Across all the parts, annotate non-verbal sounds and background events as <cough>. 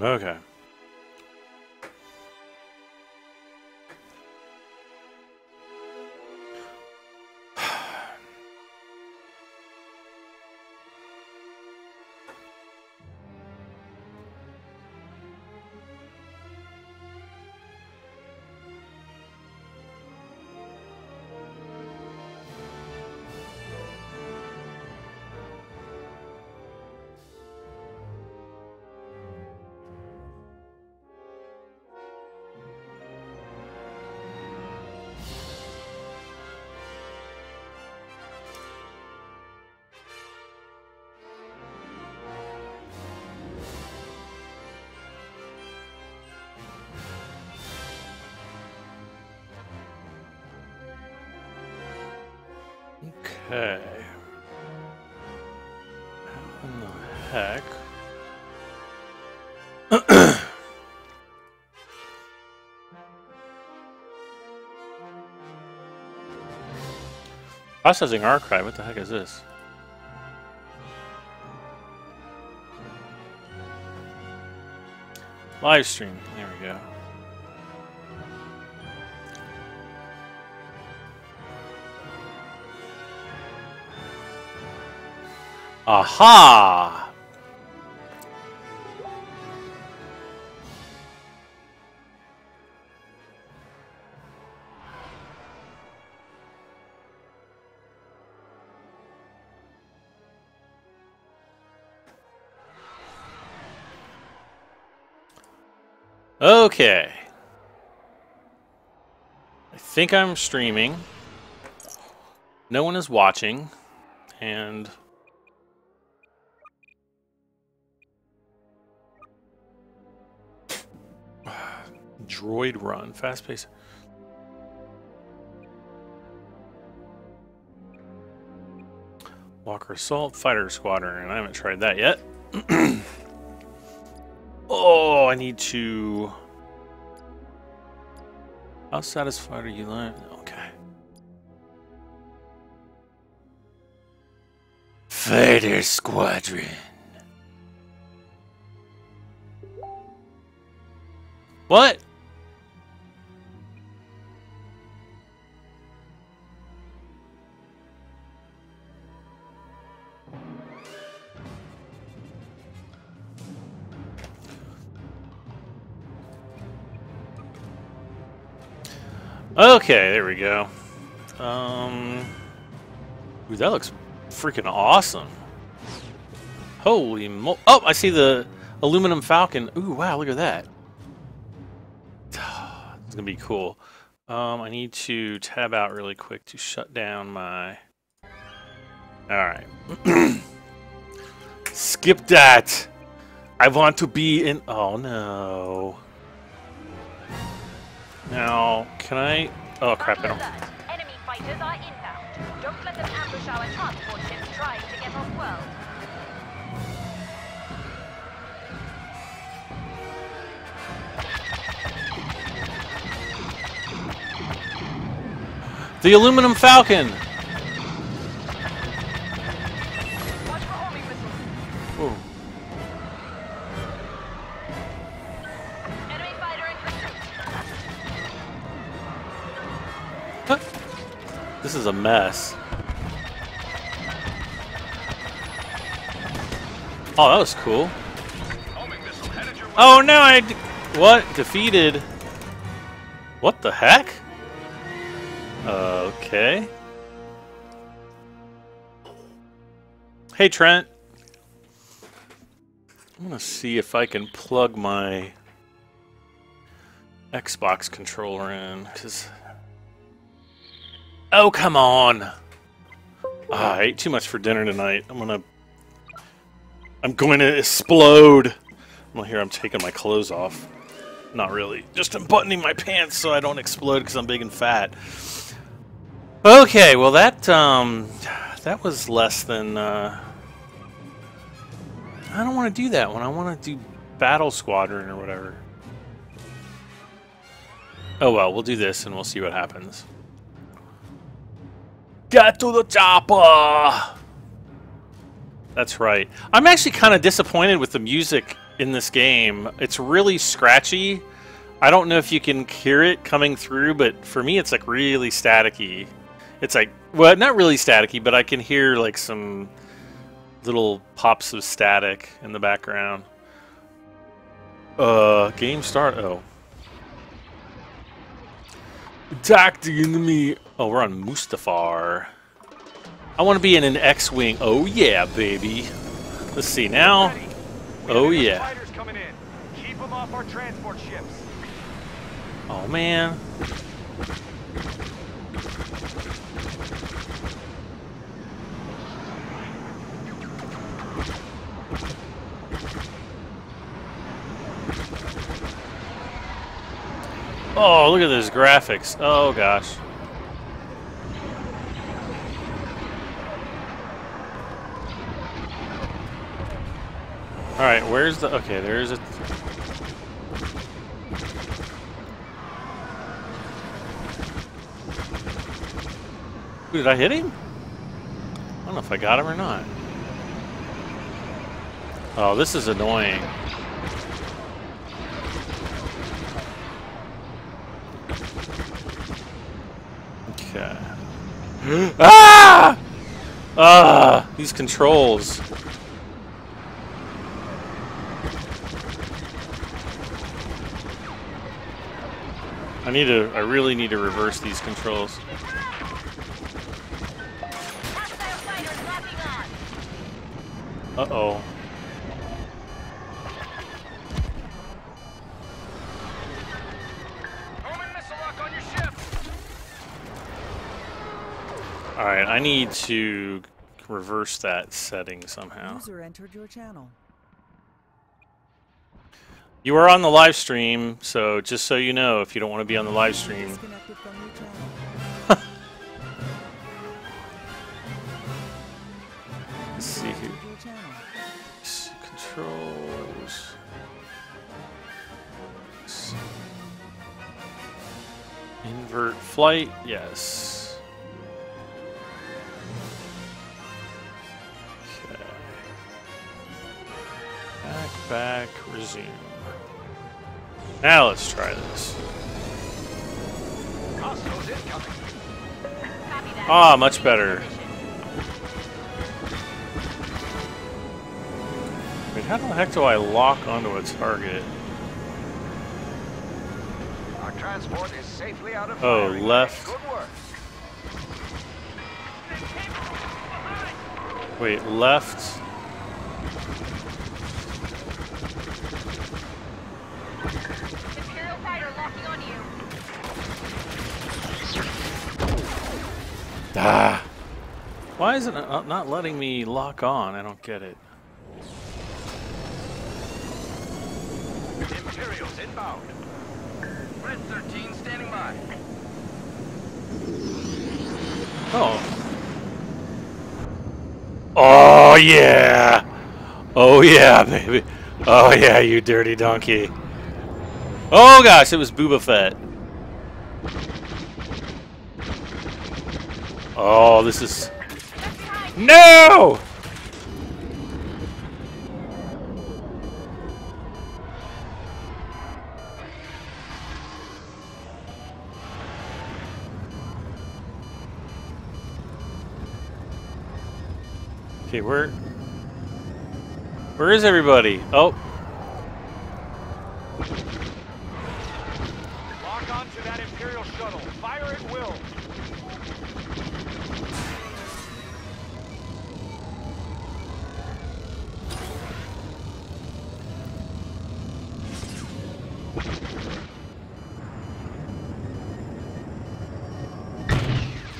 Okay. Processing archive, what the heck is this? Live stream, there we go. Aha! Think I'm streaming. No one is watching. And <sighs> droid run, fast pace. Walker Assault, Fighter Squadron. I haven't tried that yet. <clears throat> oh, I need to. How satisfied are you? Okay. Fighter Squadron. What? Okay, there we go. Um, ooh, that looks freaking awesome. Holy mo- Oh, I see the aluminum falcon. Ooh, wow, look at that. <sighs> It's gonna be cool. Um, I need to tab out really quick to shut down my... Alright. <clears throat> Skip that! I want to be in... Oh, no. Now, can I... Oh, crap, I don't... Enemy fighters are inbound. Don't let them ambush our transport ships trying to get off world. The aluminum falcon! Mess. Oh, that was cool. Oh no, I what defeated? What the heck? Okay. Hey Trent. I'm gonna see if I can plug my Xbox controller in, cause. Oh come on! Ah, I ate too much for dinner tonight. I'm gonna. I'm going to explode. Well, here I'm taking my clothes off. Not really. Just unbuttoning my pants so I don't explode because I'm big and fat. Okay, well that um, that was less than. Uh, I don't want to do that one. I want to do Battle Squadron or whatever. Oh well, we'll do this and we'll see what happens. Get to the chopper! That's right. I'm actually kind of disappointed with the music in this game. It's really scratchy. I don't know if you can hear it coming through, but for me, it's like really staticky. It's like, well, not really staticky, but I can hear like some little pops of static in the background. Uh, game start. Oh. Attack the enemy. Oh, we're on Mustafar. I want to be in an X-wing. Oh yeah, baby. Let's see now. Oh, yeah. Fighters coming in. Keep them off our transport ships. Oh man. Oh, look at those graphics. Oh gosh. All right, where's the Okay, there's a Did I hit him? I don't know if I got him or not. Oh, this is annoying. Okay. <gasps> ah! Ah! These controls. I need to. I really need to reverse these controls. Uh oh. Ship. Alright, I need to reverse that setting somehow. User entered your channel. You are on the live stream, so just so you know, if you don't want to be on the live stream, <laughs> let's see here. Controls. Invert flight, yes. Back, resume. Now let's try this. Hostiles incoming. Copy that. Ah, much better. Wait, how the heck do I lock onto a target? Our transport is safely out of Oh, firing left. Wait, left. Imperial fighter locking on you. Ah. Why is it not not letting me lock on? I don't get it. Imperials inbound. Red 13 standing by. Oh. Oh yeah. Oh yeah, baby. Oh yeah, you dirty donkey. Oh gosh, it was Boba Fett. Oh, this is No! Okay, where Where is everybody? Oh,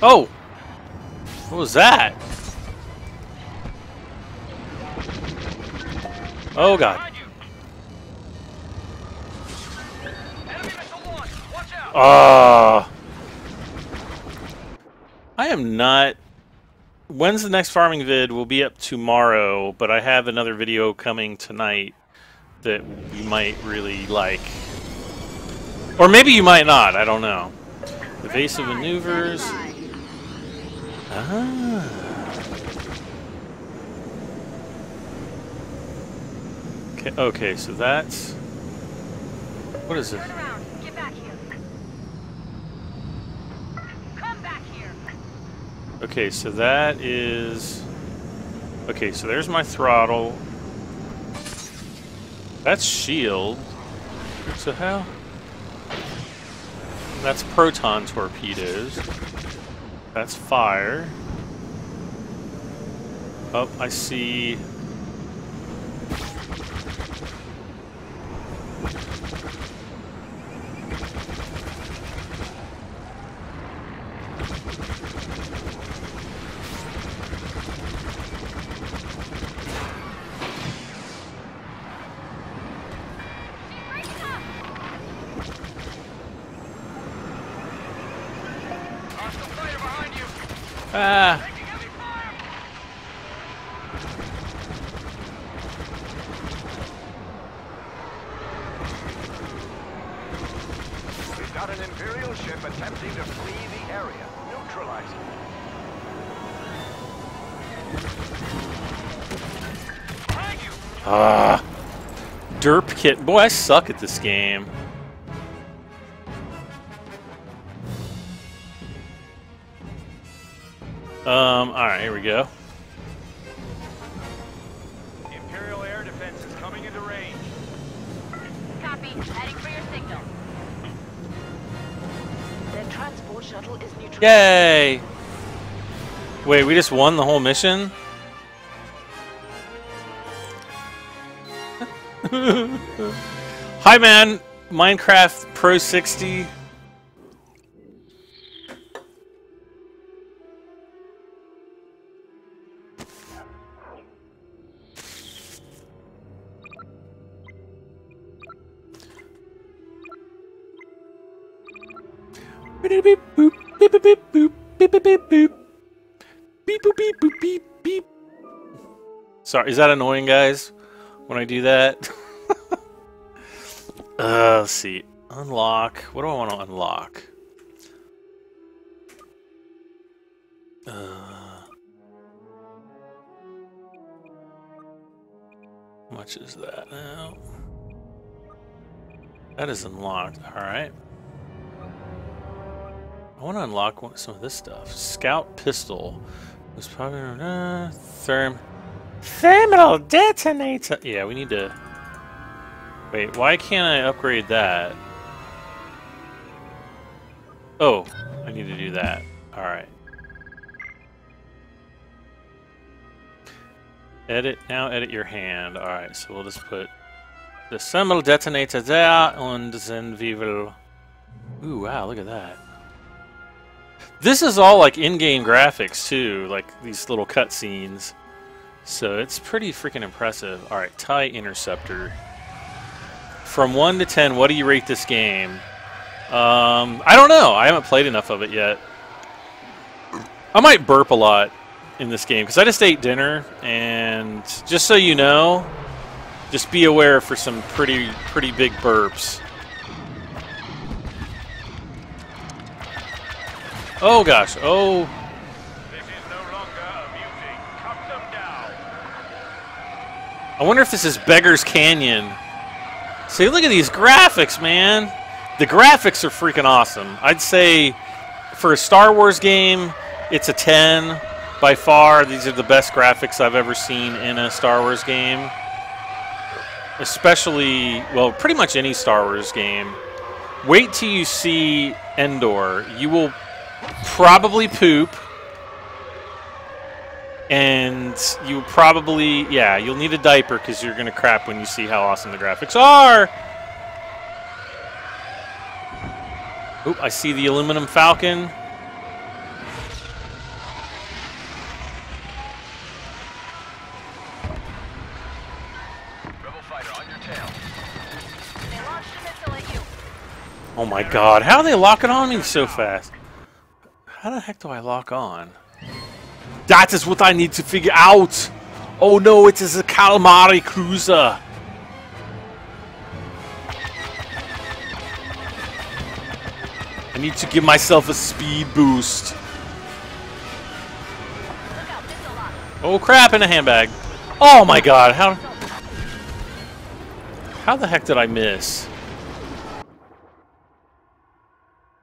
oh. What was that? Oh god. Ah. I am not. When's the next farming vid? Will be up tomorrow, but I have another video coming tonight that you might really like. Or maybe you might not, I don't know. Evasive maneuvers. Ah. Okay, okay, so that's what is it? Turn around. Get back here. Come back here. Okay, so that is okay. So there's my throttle. That's shield. So how? That's proton torpedoes. That's fire. Oh, I see. Ah! We've got an Imperial ship attempting to flee the area. Neutralize it. Ah! Derp kit. Boy, I suck at this game. Alright, here we go. Imperial air defense is coming into range. Copy. Heading for your signal. Their transport shuttle is neutral. Yay! Wait, we just won the whole mission? <laughs> Hi, man. Minecraft Pro 60. Sorry, is that annoying, guys? When I do that? <laughs> uh, let's see. Unlock. What do I want to unlock? Uh, how much is that now? That is unlocked. All right. I want to unlock some of this stuff. Scout pistol. Was probably uh, therm thermal detonator. Yeah, we need to. Wait, why can't I upgrade that? Oh, I need to do that. All right. Edit now. Edit your hand. All right, so we'll just put the thermal detonator there, and then we will. Ooh, wow! Look at that. This is all like in-game graphics too, like these little cutscenes. So it's pretty freaking impressive. All right, TIE Interceptor. From one to ten, what do you rate this game? Um, I don't know. I haven't played enough of it yet. I might burp a lot in this game because I just ate dinner, and just so you know, just be aware for some pretty pretty big burps. Oh gosh. Oh. This is no longer amusing. Cut them down. I wonder if this is Beggar's Canyon. See, look at these graphics, man. The graphics are freaking awesome. I'd say for a Star Wars game, it's a 10 by far. These are the best graphics I've ever seen in a Star Wars game. Especially, well, pretty much any Star Wars game. Wait till you see Endor. You will probably poop. And you probably, yeah, you'll need a diaper because you're going to crap when you see how awesome the graphics are. Oop, I see the aluminum falcon. Rebel fighter on your tail. They launched a missile at you. Oh my god, how are they locking on me so fast? How the heck do I lock on? That is what I need to figure out! Oh no, it is a Calamari cruiser! I need to give myself a speed boost. Oh crap, in a handbag. Oh my god, how... How the heck did I miss?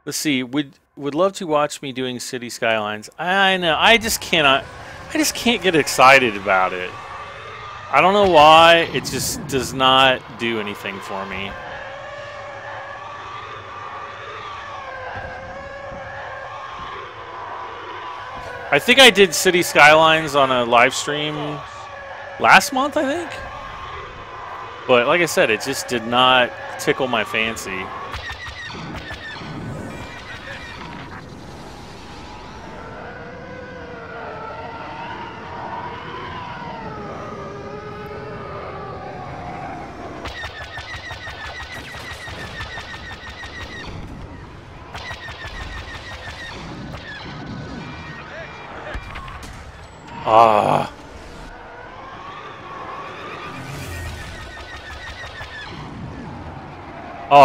Let's see. Would would love to watch me doing City Skylines. I know. I just cannot. I just can't get excited about it. I don't know why. It just does not do anything for me. I think I did City Skylines on a live stream last month, I think. But like I said, it just did not tickle my fancy.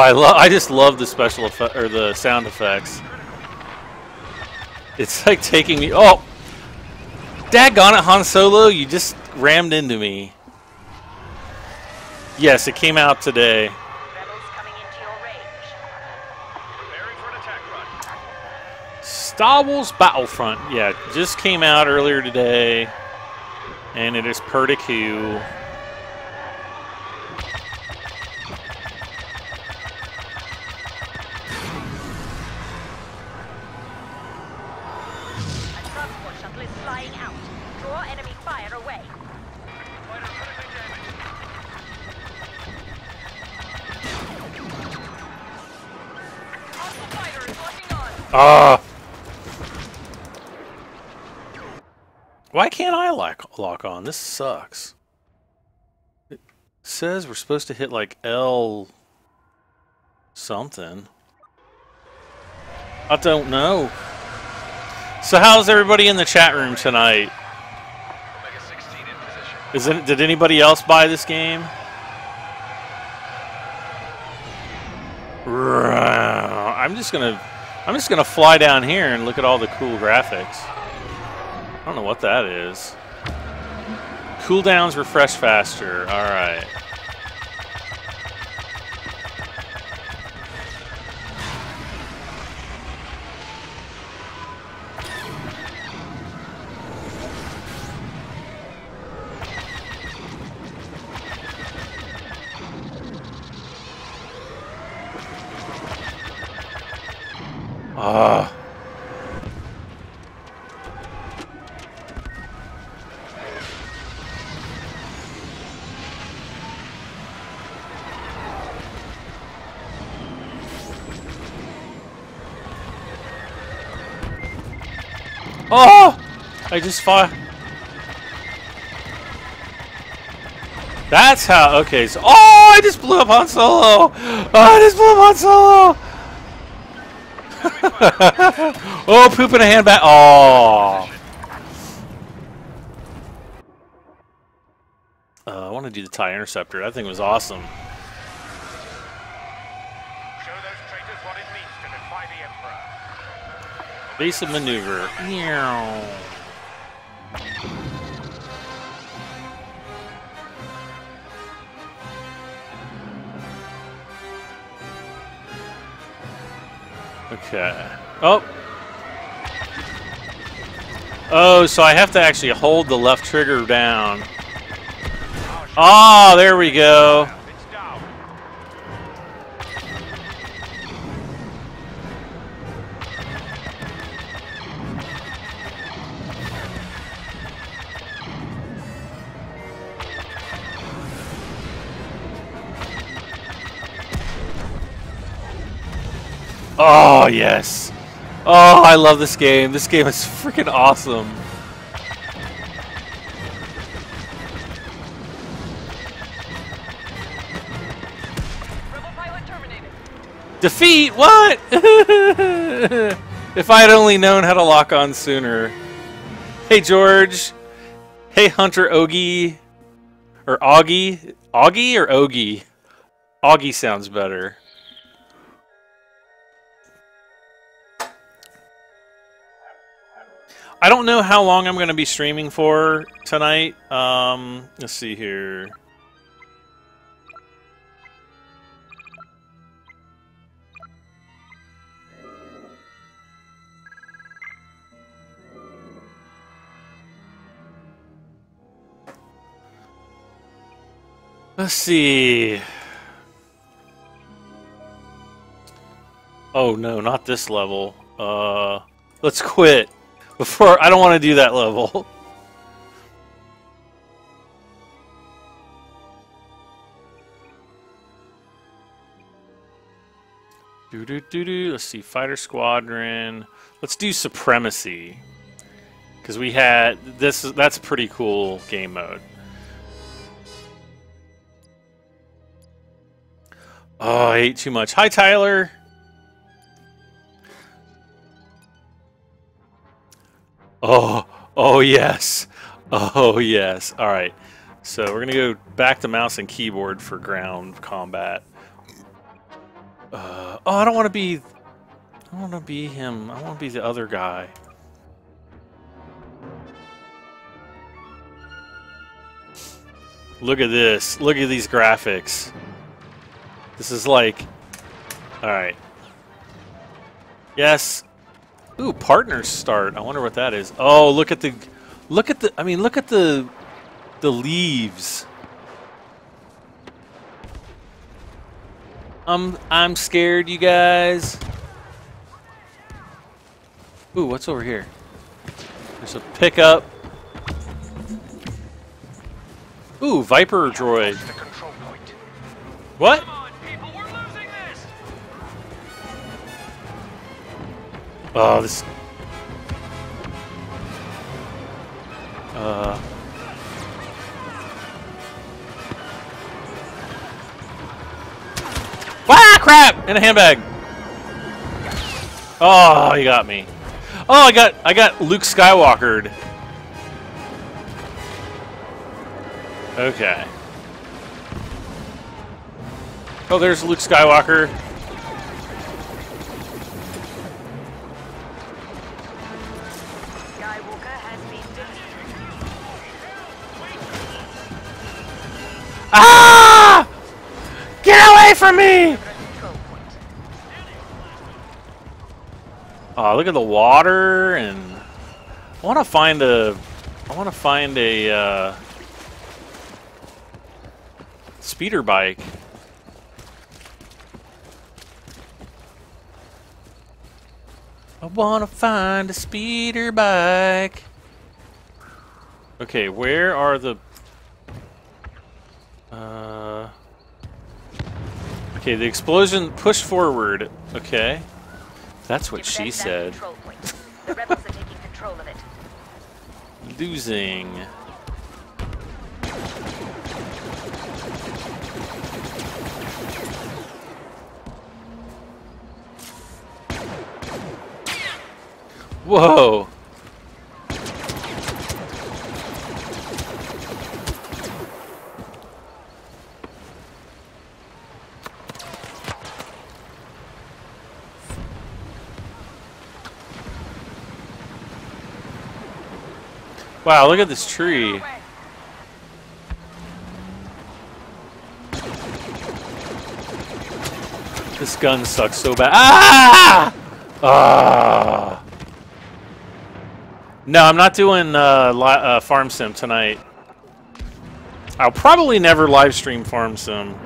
I love. I just love the special effect or the sound effects. It's like taking me. Oh, daggone it, Han Solo! You just rammed into me. Yes, it came out today. Rebels coming into your range. Preparing for an attack run. Star Wars Battlefront. Yeah, just came out earlier today, and it is pretty cool. A Ah. Why can't I lock lock on? This sucks. It says we're supposed to hit like L something. I don't know. So how's everybody in the chat room tonight? Omega 16 in position. Is it, did anybody else buy this game? I'm just gonna I'm just gonna fly down here and look at all the cool graphics. I don't know what that is. Cooldowns refresh faster. All right. Ah. Oh! I just fought. That's how. Okay, so. Oh! I just blew up Han Solo! Oh, <gasps> I just blew up Han Solo! <laughs> oh, poop in a handbag. Oh. Uh, I want to do the TIE Interceptor. That thing was awesome. Show those traitors Okay. Oh. Oh, so I have to actually hold the left trigger down. Ah, there we go. Oh, yes. Oh, I love this game. This game is freaking awesome. Defeat? What? <laughs> if I had only known how to lock on sooner. Hey, George. Hey, Hunter Ogie. Or Augie. Augie or Ogie? Augie sounds better. I don't know how long I'm going to be streaming for tonight. Um, let's see here. Let's see. Oh no, not this level. Uh, let's quit. Before I don't want to do that level. Do do do do. Let's see, fighter squadron. Let's do supremacy because we had this. That's a pretty cool game mode. Oh, I ate too much. Hi, Tyler. Oh, oh yes. Oh yes. All right. So we're gonna go back to mouse and keyboard for ground combat. Uh, oh, I don't want to be. I don't want to be him. I want to be the other guy. Look at this. Look at these graphics. This is like... Alright. Yes. Ooh, partners start. I wonder what that is. Oh, look at the... Look at the... I mean, look at the... The leaves. I'm, I'm scared, you guys. Ooh, what's over here? There's a pickup. Ooh, Viper droid. The control point. What? Oh, this. Uh. Ah, crap! In a handbag. Oh, you got me. Oh, I got I got Luke Skywalkered. Okay. Oh, there's Luke Skywalker. From me! Oh, look at the water, and I want to find a, I want to find a uh, speeder bike. I want to find a speeder bike. Okay, where are the? Uh. Okay, the explosion. Push forward. Okay. That's what she said. Control point. Wow, look at this tree. This gun sucks so bad. Ah! Ah! No, I'm not doing uh, uh, Farm Sim tonight. I'll probably never live stream Farm Sim.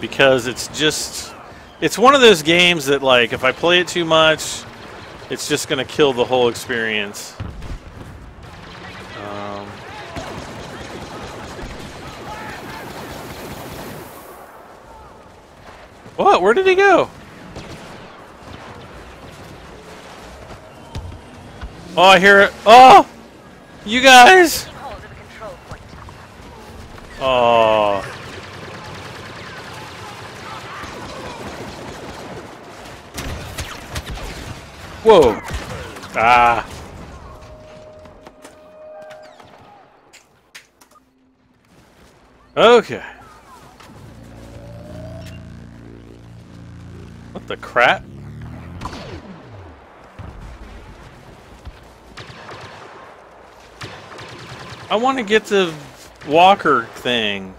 Because it's just... It's one of those games that, like, if I play it too much, it's just going to kill the whole experience. Um, what? Where did he go? Oh, I hear it. Oh! You guys! Taking hold of the control point. Oh. Whoa. Ah. Okay. What the crap? I want to get the walker thing.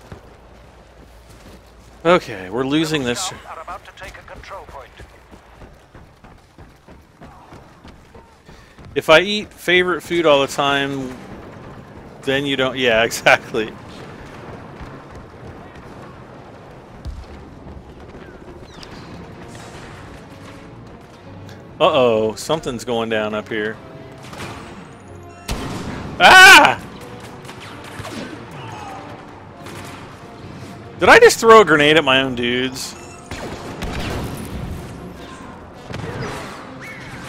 Okay, we're losing this. Scouts are about to take a control point. If I eat favorite food all the time, then you don't. Yeah, <laughs> exactly. Uh oh, something's going down up here. Ah! Did I just throw a grenade at my own dudes?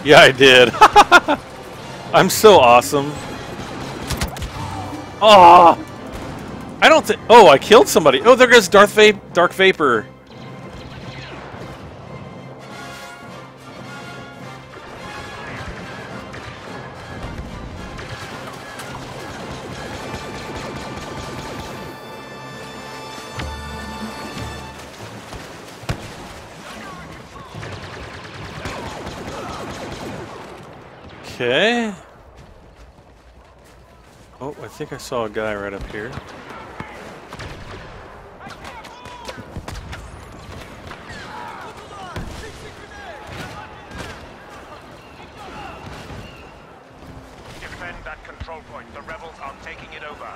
Yeah, I did. <laughs> I'm so awesome. Oh! I don't think. Oh, I killed somebody. Oh, there goes Darth Va Dark Vapor. I saw a guy right up here. Defend that control point. The rebels are taking it over.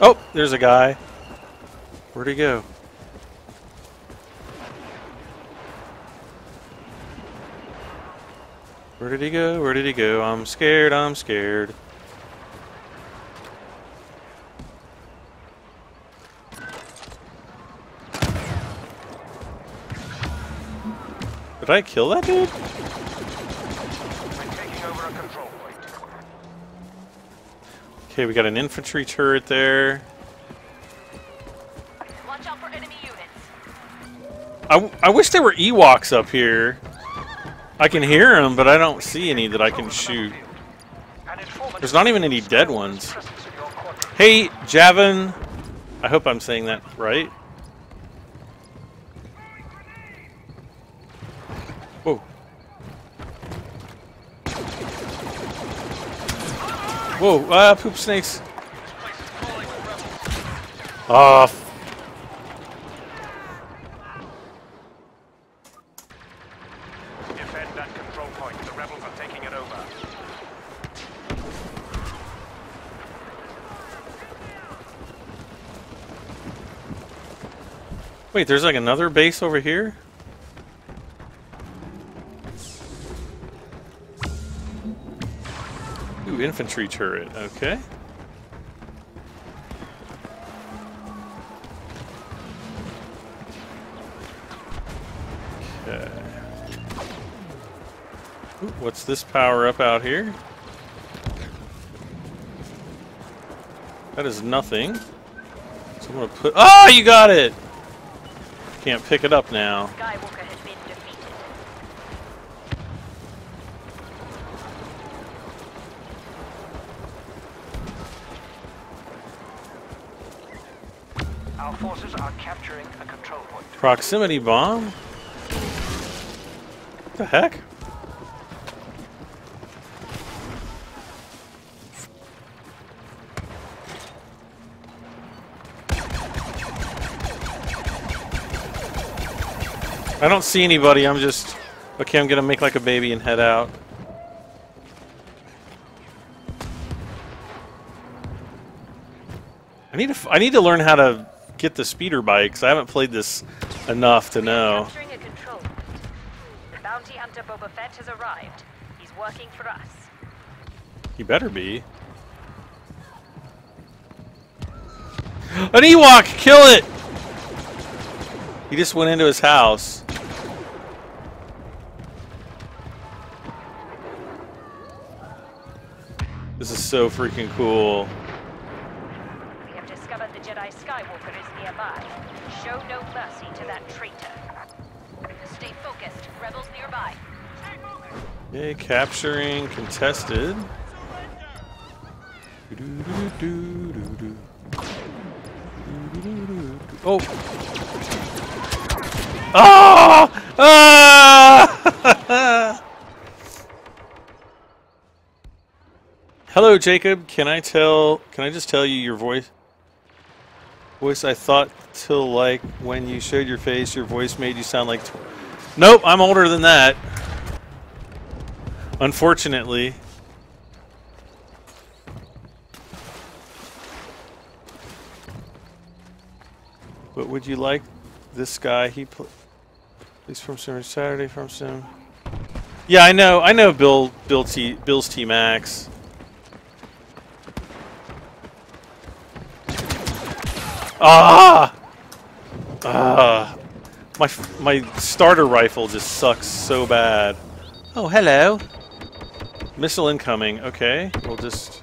Oh, there's a guy. Where'd he go? Where did he go? Where did he go? I'm scared, I'm scared. Did I kill that dude? We're taking over a control point. Okay, we got an infantry turret there. Watch out for enemy units. I, w- I wish there were Ewoks up here. I can hear them, but I don't see any that I can shoot. There's not even any dead ones. presence in your quadrant. Hey, Javin. I hope I'm saying that right. Whoa, ah, poop snakes. Ah, f- Defend that control point. The rebels are taking it over. wait, there's like another base over here? Ooh, infantry turret, okay. Okay. Ooh, what's this power up out here? That is nothing. So I'm gonna put. Oh, you got it! Can't pick it up now. Skywalker has been defeated. Are capturing a control point. Proximity bomb? What the heck? I don't see anybody, I'm just... Okay, I'm gonna make like a baby and head out. I need to, I need to learn how to get the speeder bikes. I haven't played this enough to know. Capturing a control point. The bounty hunter Boba Fett has arrived. He's working for us. You better be. An Ewok! Kill it! He just went into his house. This is so freaking cool. We have discovered the Jedi Skywalker is nearby. Show no mercy to that traitor. Stay focused. Rebels nearby. Okay, capturing contested. Oh! Ah! Ah! <laughs> Hello, Jacob. Can I tell? Can I just tell you your voice? Voice I thought till like when you showed your face, your voice made you sound like. nope, I'm older than that. Unfortunately. But would you like this guy? He pl from Sim Saturday from Sim. Yeah, I know. I know Bill. Bill T. Bill's T. Max. Ah! Ah! My f- my starter rifle just sucks so bad. Oh, hello. Missile incoming. Okay, we'll just.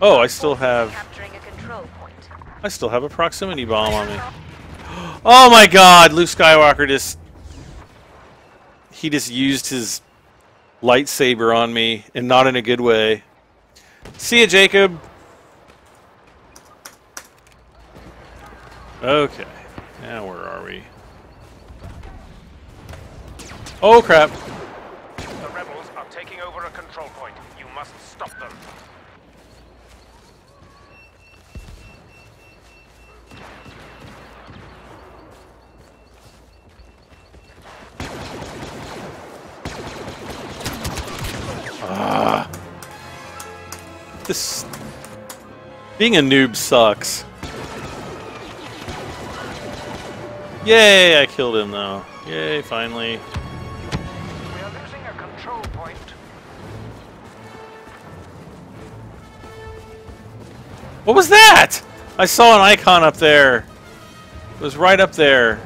Oh, I still have. Capturing a control point. I still have a proximity bomb on me. <gasps> Oh my god, Luke Skywalker just he just used his lightsaber on me and not in a good way. See ya, Jacob. Okay. Now where are we? Oh crap. The rebels are taking over a control point. You must stop them. Ah. This being a noob sucks. Yay, I killed him though. Yay, finally. We are losing a control point. What was that? I saw an icon up there. It was right up there.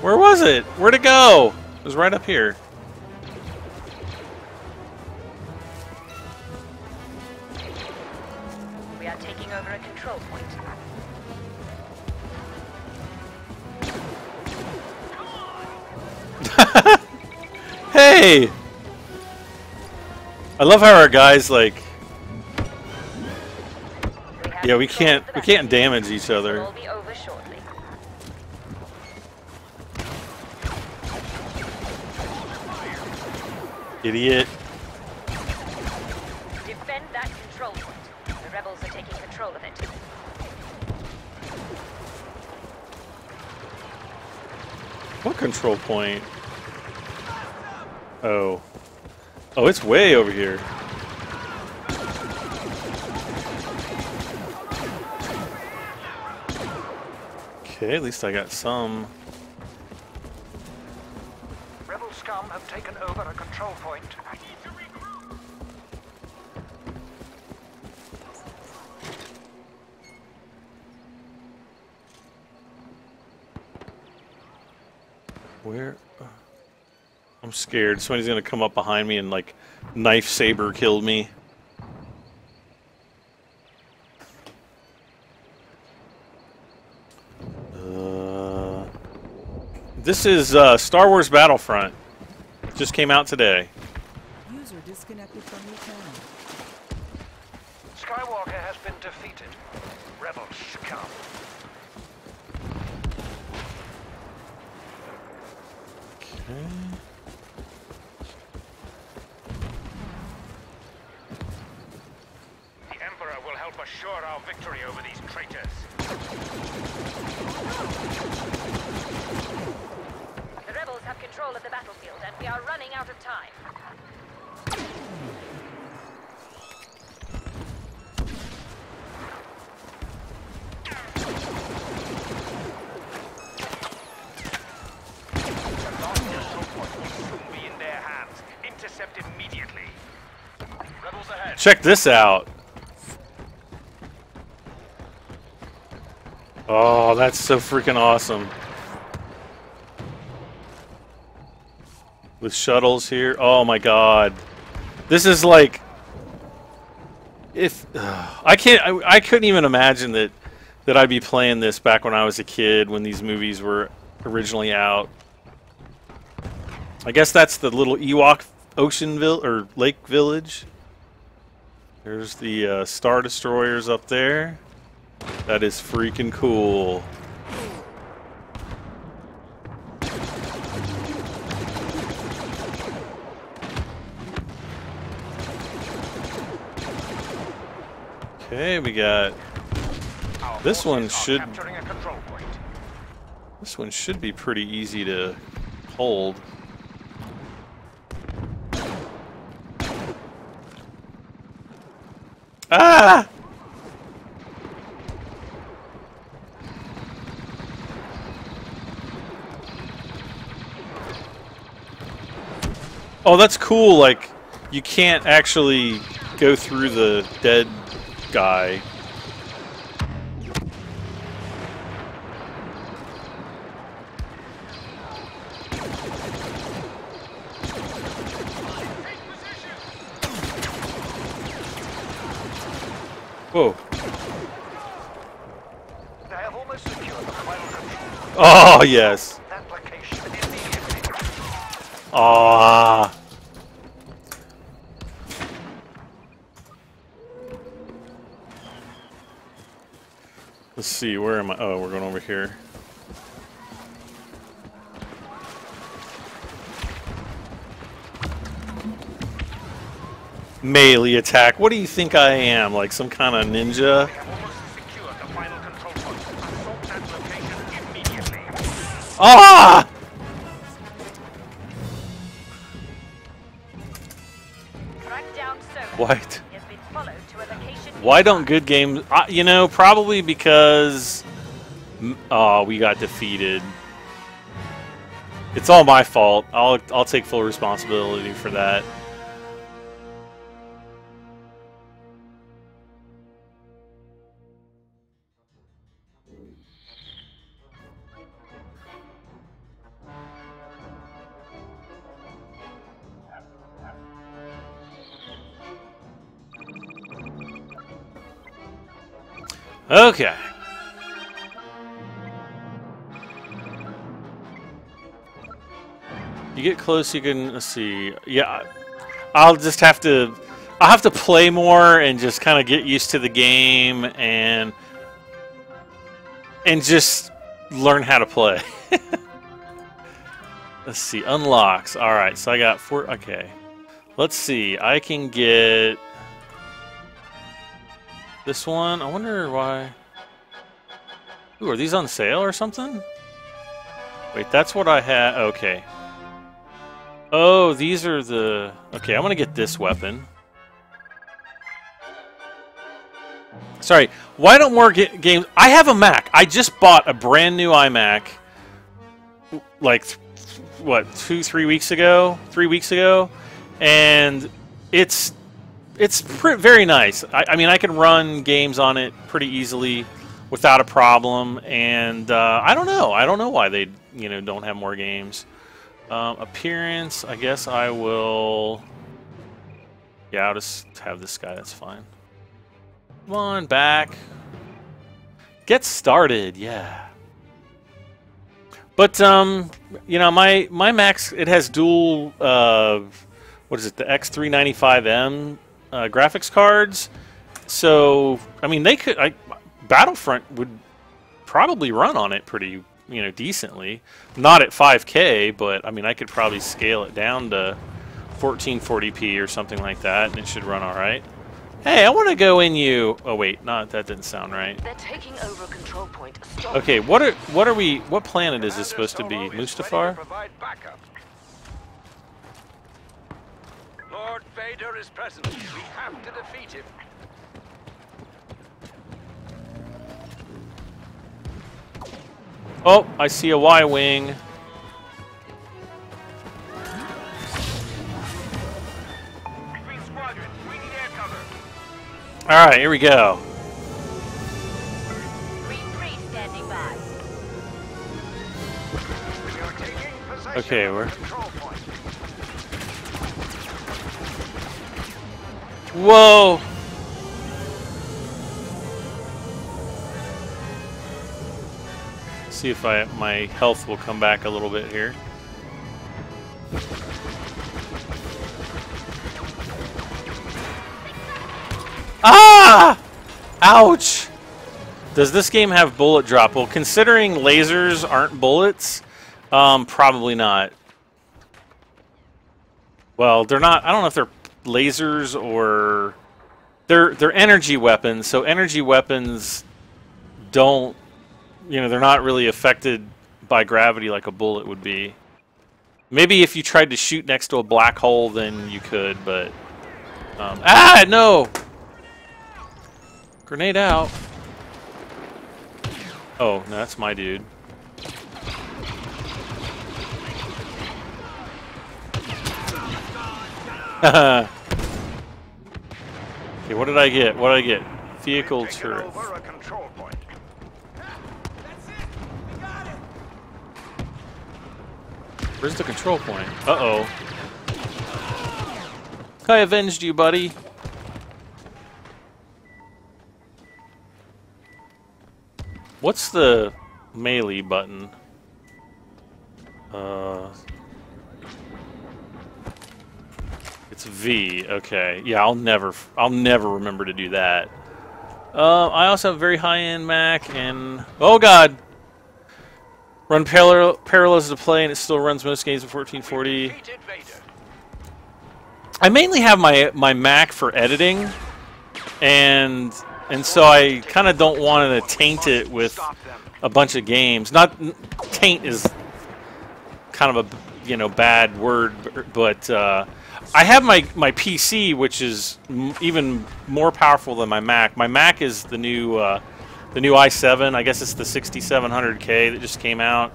Where was it? Where'd it go? It was right up here. We are taking over a control point. <laughs> Hey! I love how our guys like yeah, we can't we can't damage each other. all be over shortly. Idiot. Defend that control point. The rebels are taking control of it. What control point? Oh. Oh, it's way over here. Okay, at least I got some. Taken over a control point. Where? uh, I'm scared. Somebody's gonna come up behind me and like knife saber kill me. Uh, this is uh, Star Wars Battlefront. Just came out today. User disconnected from your channel. Skywalker has been defeated. Rebel scum. Okay. The Emperor will help assure our victory over these traitors. The rebels have control of the battlefield, and we are running out of time. The last control point will soon be in their hands. Intercept immediately. Rebels ahead. Check this out. Oh, that's so freaking awesome. With shuttles here. Oh my god. This is like if <sighs> I can't I, I couldn't even imagine that that I'd be playing this back when I was a kid when these movies were originally out. I guess that's the little Ewok Oceanville or Lake Village. There's the uh, Star Destroyers up there. That is freaking cool. Okay, we got This one should-. This one should be pretty easy to hold. Ah! Oh, that's cool. Like, you can't actually go through the dead guy. Whoa. They have almost secured the final control. Oh, yes. Ah. Let's see, where am I? Oh, we're going over here. Melee attack. What do you think I am? Like some kind of ninja? Ah! They have Why don't good games? Uh, you know, probably because oh, we got defeated. It's all my fault. I'll I'll take full responsibility for that. Okay. You get close, you can let's see. Yeah, I'll just have to. I'll have to play more and just kind of get used to the game and and just learn how to play. <laughs> let's see, unlocks. All right, so I got four. Okay, let's see. I can get this one. I wonder why. Ooh, are these on sale or something? Wait, that's what I had. Okay. Oh, these are the... Okay, I'm to get this weapon. Sorry, why don't more ga games... I have a Mac. I just bought a brand new iMac, like, what, two, three weeks ago? Three weeks ago? And it's it's very nice. I, I mean, I can run games on it pretty easily without a problem, and uh, I don't know. I don't know why they you know don't have more games. Um, appearance, I guess I will. Yeah, I'll just have this guy. That's fine. Come on, back. Get started. Yeah. But um, you know, my my Max it has dual. Uh, what is it? The X395M uh, graphics cards. So I mean, they could. I, Battlefront would probably run on it pretty, you know, decently. Not at 5K, but I mean, I could probably scale it down to 1440p or something like that, and it should run all right. Hey, I want to go in you. Oh wait, not that didn't sound right. They're taking over control point. Stop. Okay, what are what are we? What planet is this supposed to be? Solo to Mustafar? Lord Vader is present. We have to defeat him. Oh, I see a Y wing. Green Squadron, we need air cover. All right, here we go. Green 3 standing by. We are taking possession Okay, of the we're- Whoa! See if I my health will come back a little bit here. Ah! Ouch! Does this game have bullet drop? Well, considering lasers aren't bullets, um, probably not. Well, they're not. I don't know if they're lasers or they're they're energy weapons. So energy weapons don't, you know, they're not really affected by gravity like a bullet would be. Maybe if you tried to shoot next to a black hole, then you could, but... Um, ah, no! Grenade out. Oh, no, that's my dude. <laughs> okay, what did I get? What did I get? Vehicle Taking turret. over a control point. Where's the control point? Uh-oh. I avenged you, buddy. What's the melee button? Uh, it's V. Okay. Yeah, I'll never, I'll never remember to do that. Uh, I also have a very high-end Mac, and oh god, run parallel parallels to play, and it still runs most games at 1440. I mainly have my my Mac for editing, and and so I kind of don't want to taint it with a bunch of games. Not taint is kind of a you know bad word, but uh, I have my my PC, which is even more powerful than my Mac. My Mac is the new uh, the new i7. I guess it's the 6700K that just came out,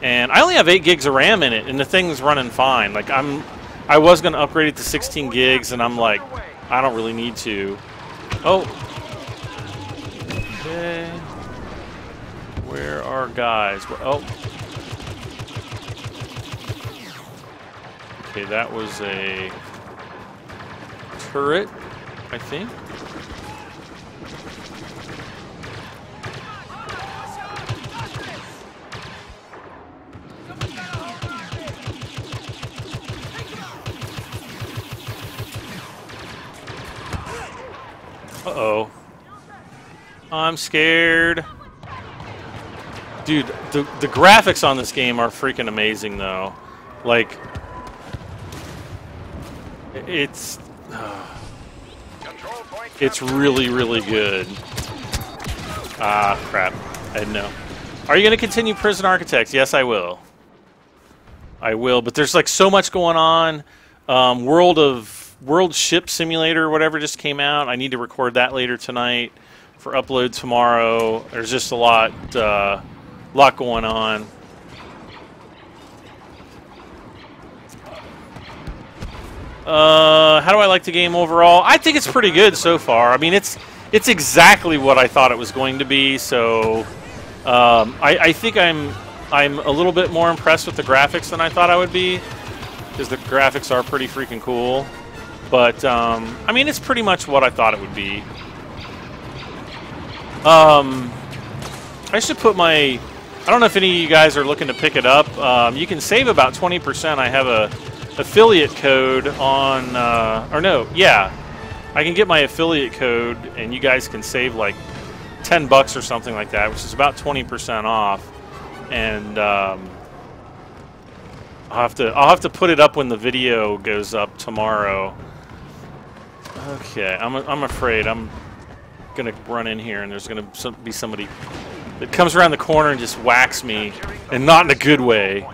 and I only have eight gigs of RAM in it, and the thing's running fine. Like I'm, I was gonna upgrade it to 16 gigs, and I'm like, I don't really need to. Oh. Okay. Where are guys? Where, oh. Okay, that was a turret, I think. Uh-oh. I'm scared. Dude, the, the graphics on this game are freaking amazing, though. Like, it's point it's really, really good. Ah, crap. I didn't know. Are you going to continue Prison Architects? Yes, I will. I will, but there's like so much going on. Um, World of World Ship Simulator, whatever, just came out. I need to record that later tonight for upload tomorrow. There's just a lot, uh, lot going on. Uh, how do I like the game overall? I think it's pretty good so far. I mean, it's it's exactly what I thought it was going to be. So, um, I, I think I'm I'm a little bit more impressed with the graphics than I thought I would be, because the graphics are pretty freaking cool. But um, I mean, it's pretty much what I thought it would be. Um, I should put my. I don't know if any of you guys are looking to pick it up. Um, you can save about 20%. I have a affiliate code on, uh, or no, yeah, I can get my affiliate code, and you guys can save like 10 bucks or something like that, which is about 20% off. And um, I'll have to I'll have to put it up when the video goes up tomorrow. Okay, I'm I'm afraid I'm gonna run in here, and there's gonna be somebody that comes around the corner and just whacks me, and not in a good way.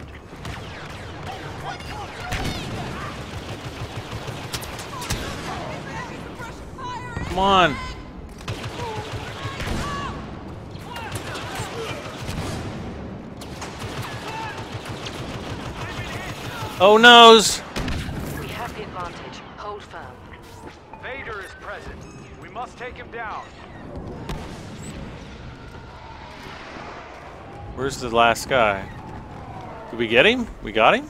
Come on. Oh noes! We have the advantage. Hold firm. Vader is present. We must take him down. Where's the last guy? Did we get him? We got him?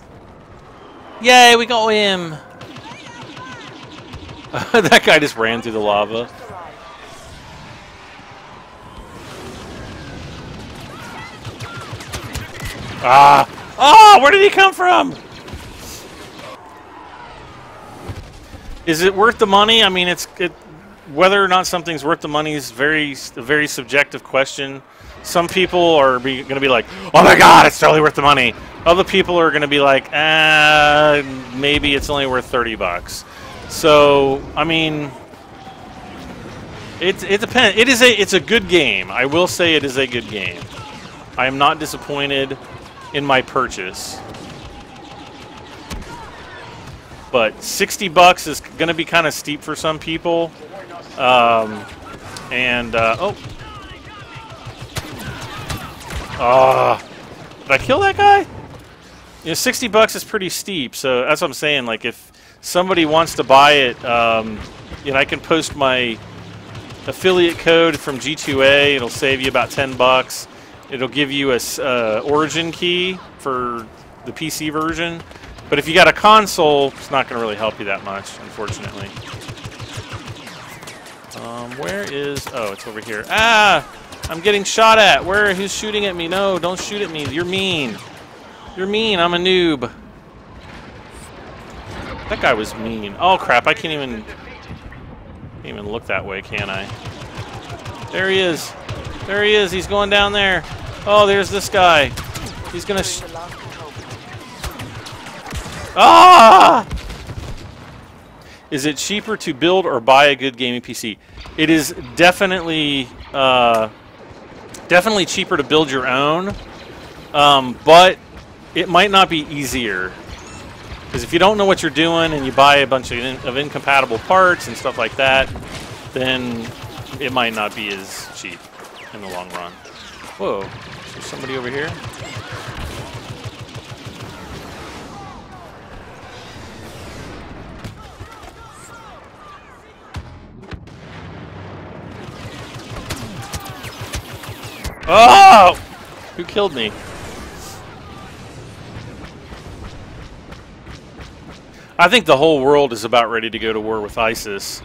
Yay, we got him! <laughs> that guy just ran through the lava. Ah! Oh, where did he come from? Is it worth the money? I mean, it's it, whether or not something's worth the money is very a very subjective question. Some people are going to be like, "Oh my God, it's totally worth the money." Other people are going to be like, "Ah, maybe it's only worth thirty bucks." So, I mean, it it depends. It is a it's a good game. I will say it is a good game. I am not disappointed. in my purchase. But 60 bucks is going to be kind of steep for some people. Um, and, uh, oh. Ah. did I kill that guy? You know, 60 bucks is pretty steep, so that's what I'm saying. Like, if somebody wants to buy it, um, you know, I can post my affiliate code from G2A. It'll save you about 10 bucks. It'll give you a uh, origin key for the PC version. But if you got a console, it's not going to really help you that much, unfortunately. Um, where is... Oh, it's over here. Ah! I'm getting shot at. Where? Who's shooting at me? No, don't shoot at me. You're mean. You're mean. I'm a noob. That guy was mean. Oh, crap. I can't even... Can't even look that way, can I? There he is. There he is. He's going down there. Oh, there's this guy. He's gonna. Ah! Is it cheaper to build or buy a good gaming PC? It is definitely, uh, definitely cheaper to build your own, um, but it might not be easier. Because if you don't know what you're doing and you buy a bunch of, in, of incompatible parts and stuff like that, then it might not be as cheap in the long run. Whoa, is there somebody over here? Oh! Who killed me? I think the whole world is about ready to go to war with ISIS.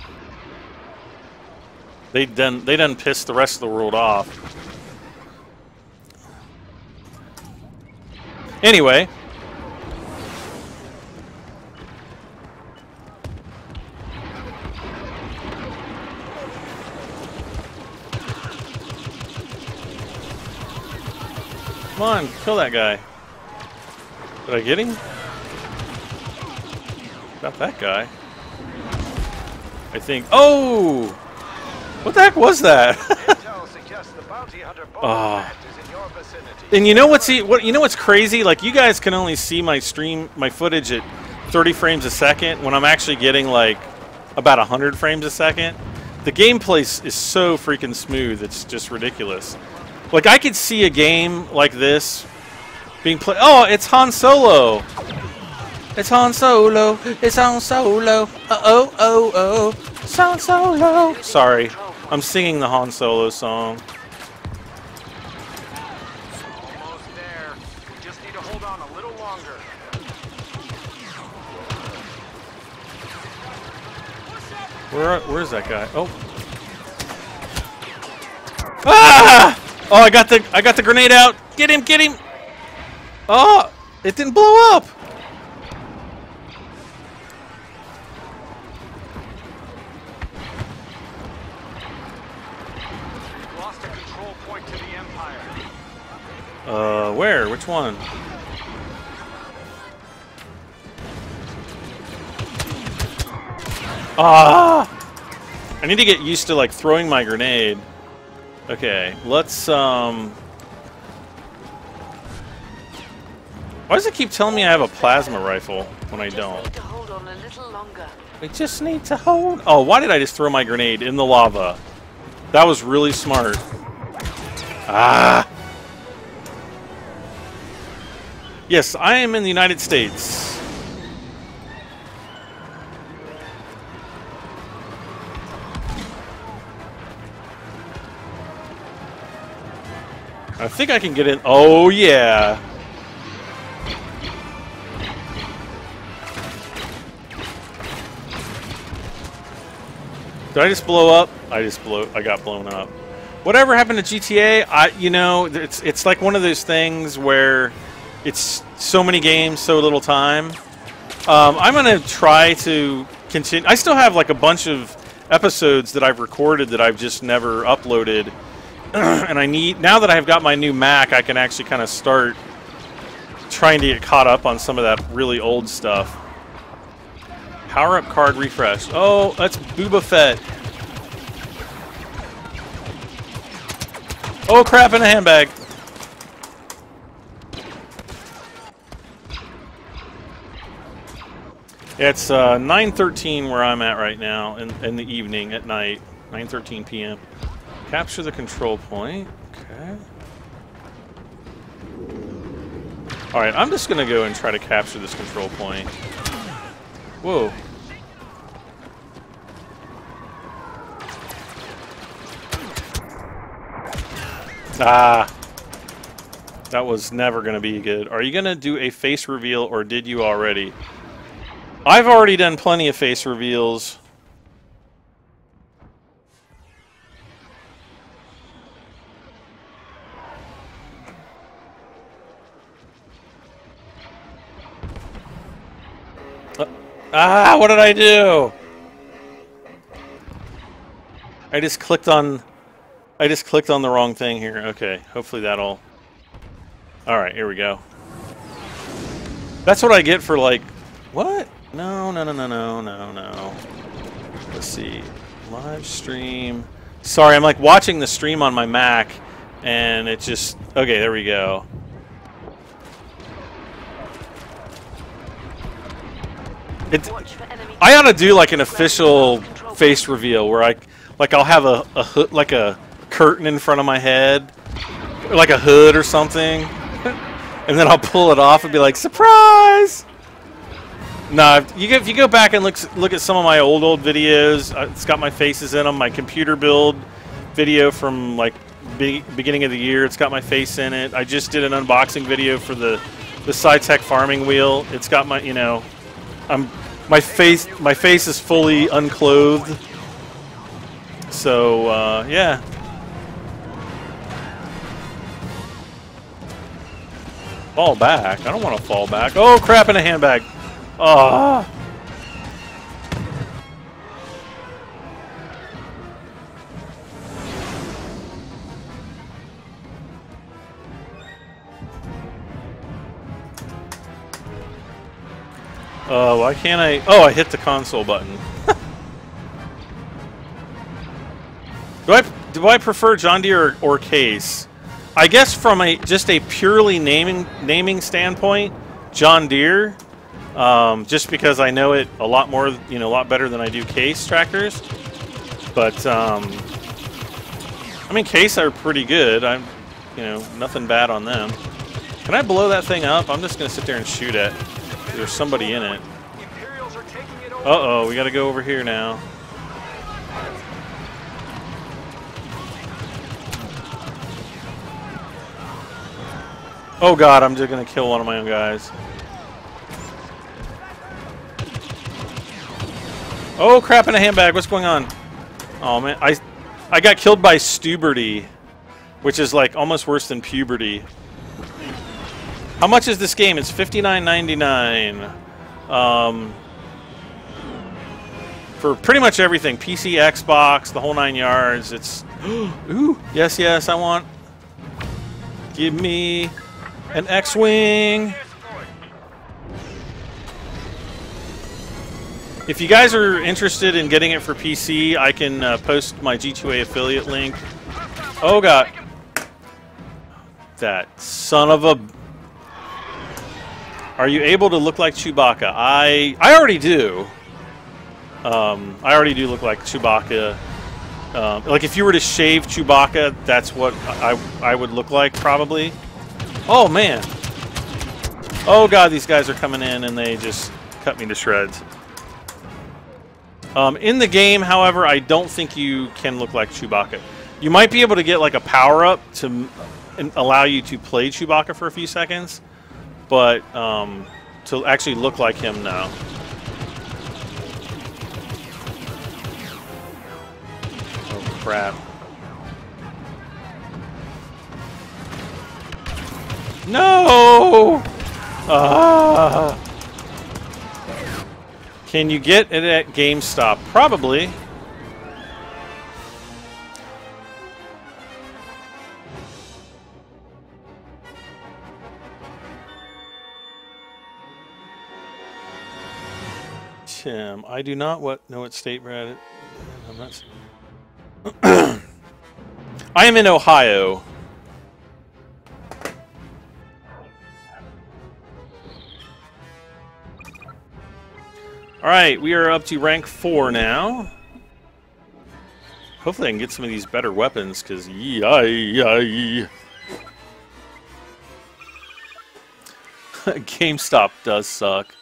They done they done pissed the rest of the world off. Anyway, come on, kill that guy. Did I get him? Got that guy. I think. Oh! What the heck was that? Vicinity. <laughs> Ah. And you know what's e- what you know what's crazy? Like you guys can only see my stream my footage at 30 frames a second when I'm actually getting like about 100 frames a second. The gameplay is so freaking smooth. It's just ridiculous. Like I could see a game like this being played. Oh, it's Han Solo. It's Han Solo. It's Han Solo. Uh oh oh oh. It's Han Solo. Sorry, I'm singing the Han Solo song. Almost there. We just need to hold on a little longer. Where where's that guy? Oh. Ah! Oh, I got the I got the grenade out. Get him, get him. Oh, it didn't blow up. We've lost a control point to the Empire. Uh, where? Which one? Ah! I need to get used to like throwing my grenade. Okay, let's um. Why does it keep telling me I have a plasma rifle when I don't? need to hold on a little longer. We just need to hold. Oh, why did I just throw my grenade in the lava? That was really smart. Ah. Yes, I am in the United States. I think I can get in. Oh, yeah. Did I just blow up? I just blow. I got blown up. Whatever happened to GTA? I, you know, it's it's like one of those things where it's so many games, so little time. Um, I'm gonna try to continue. I still have like a bunch of episodes that I've recorded that I've just never uploaded, <clears throat> and I need now that I've got my new Mac, I can actually kind of start trying to get caught up on some of that really old stuff. Power up card refresh. Oh, that's Boba Fett. Oh crap! In a handbag. It's uh, 9:13 where I'm at right now in, in the evening at night, 9:13 p.m. Capture the control point. Okay. All right, I'm just gonna go and try to capture this control point. Whoa. Ah. That was never to be good. Are you to do a face reveal or did you already? I've already done plenty of face reveals. Uh, ah, what did I do? I just clicked on I just clicked on the wrong thing here. Okay, hopefully that'll Alright, here we go. That's what I get for like... What? No, no, no, no, no, no, no. Let's see. Live stream. Sorry, I'm like watching the stream on my Mac, and it just... Okay, there we go. It. I ought to do like an official face reveal where I... Like I'll have a, a hood, like a curtain in front of my head, or like a hood or something, <laughs> and then I'll pull it off and be like, surprise! No, if you if you go back and look look at some of my old old videos, uh, it's got my faces in them. My computer build video from like be, beginning of the year, it's got my face in it. I just did an unboxing video for the the Saitek farming wheel. It's got my you know, I'm my face my face is fully unclothed. So uh, yeah. Fall back. I don't want to fall back. Oh crap! In a handbag. Ah. Oh, why can't I? Oh, I hit the console button. <laughs> do I do I prefer John Deere or, or Case? I guess from a just a purely naming naming standpoint, John Deere, um, just because I know it a lot more, you know, a lot better than I do Case trackers. But um, I mean, Case are pretty good. I'm, you know, nothing bad on them. Can I blow that thing up? I'm just gonna sit there and shoot it. There's somebody in it. Uh oh, we gotta go over here now. Oh god, I'm just gonna kill one of my own guys. Oh crap in a handbag, what's going on? Oh man, I I got killed by Stuberty, which is like almost worse than puberty. How much is this game? It's $59.99. Um, for pretty much everything PC, Xbox, the whole nine yards. It's. <gasps> Ooh, yes, yes, I want. Give me an X If you guys are interested in getting it for PC, I can uh, post my G2A affiliate link. Oh, God. That son of a. Are you able to look like Chewbacca? I I already do. Um, I already do look like Chewbacca. Um, like if you were to shave Chewbacca, that's what I I would look like probably. Oh man. Oh god, these guys are coming in and they just cut me to shreds. Um, in the game, however, I don't think you can look like Chewbacca. You might be able to get like a power up to allow you to play Chewbacca for a few seconds, but um, to actually look like him, no. Oh crap! No! Ah! Can you get it at GameStop? Probably. Tim, I do not what know what state we're at. I'm not. <clears throat> I am in Ohio. All right, we are up to rank four now. Hopefully, I can get some of these better weapons because yay, <laughs> GameStop does suck.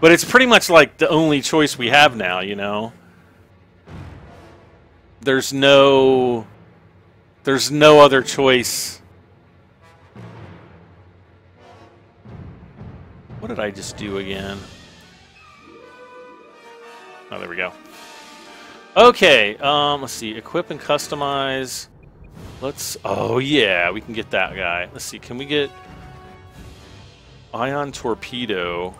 But it's pretty much like the only choice we have now, you know? There's no... There's no other choice. What did I just do again? Oh, there we go. Okay, um, let's see. Equip and customize. Let's... Oh, yeah, we can get that guy. Let's see, can we get... Ion Torpedo.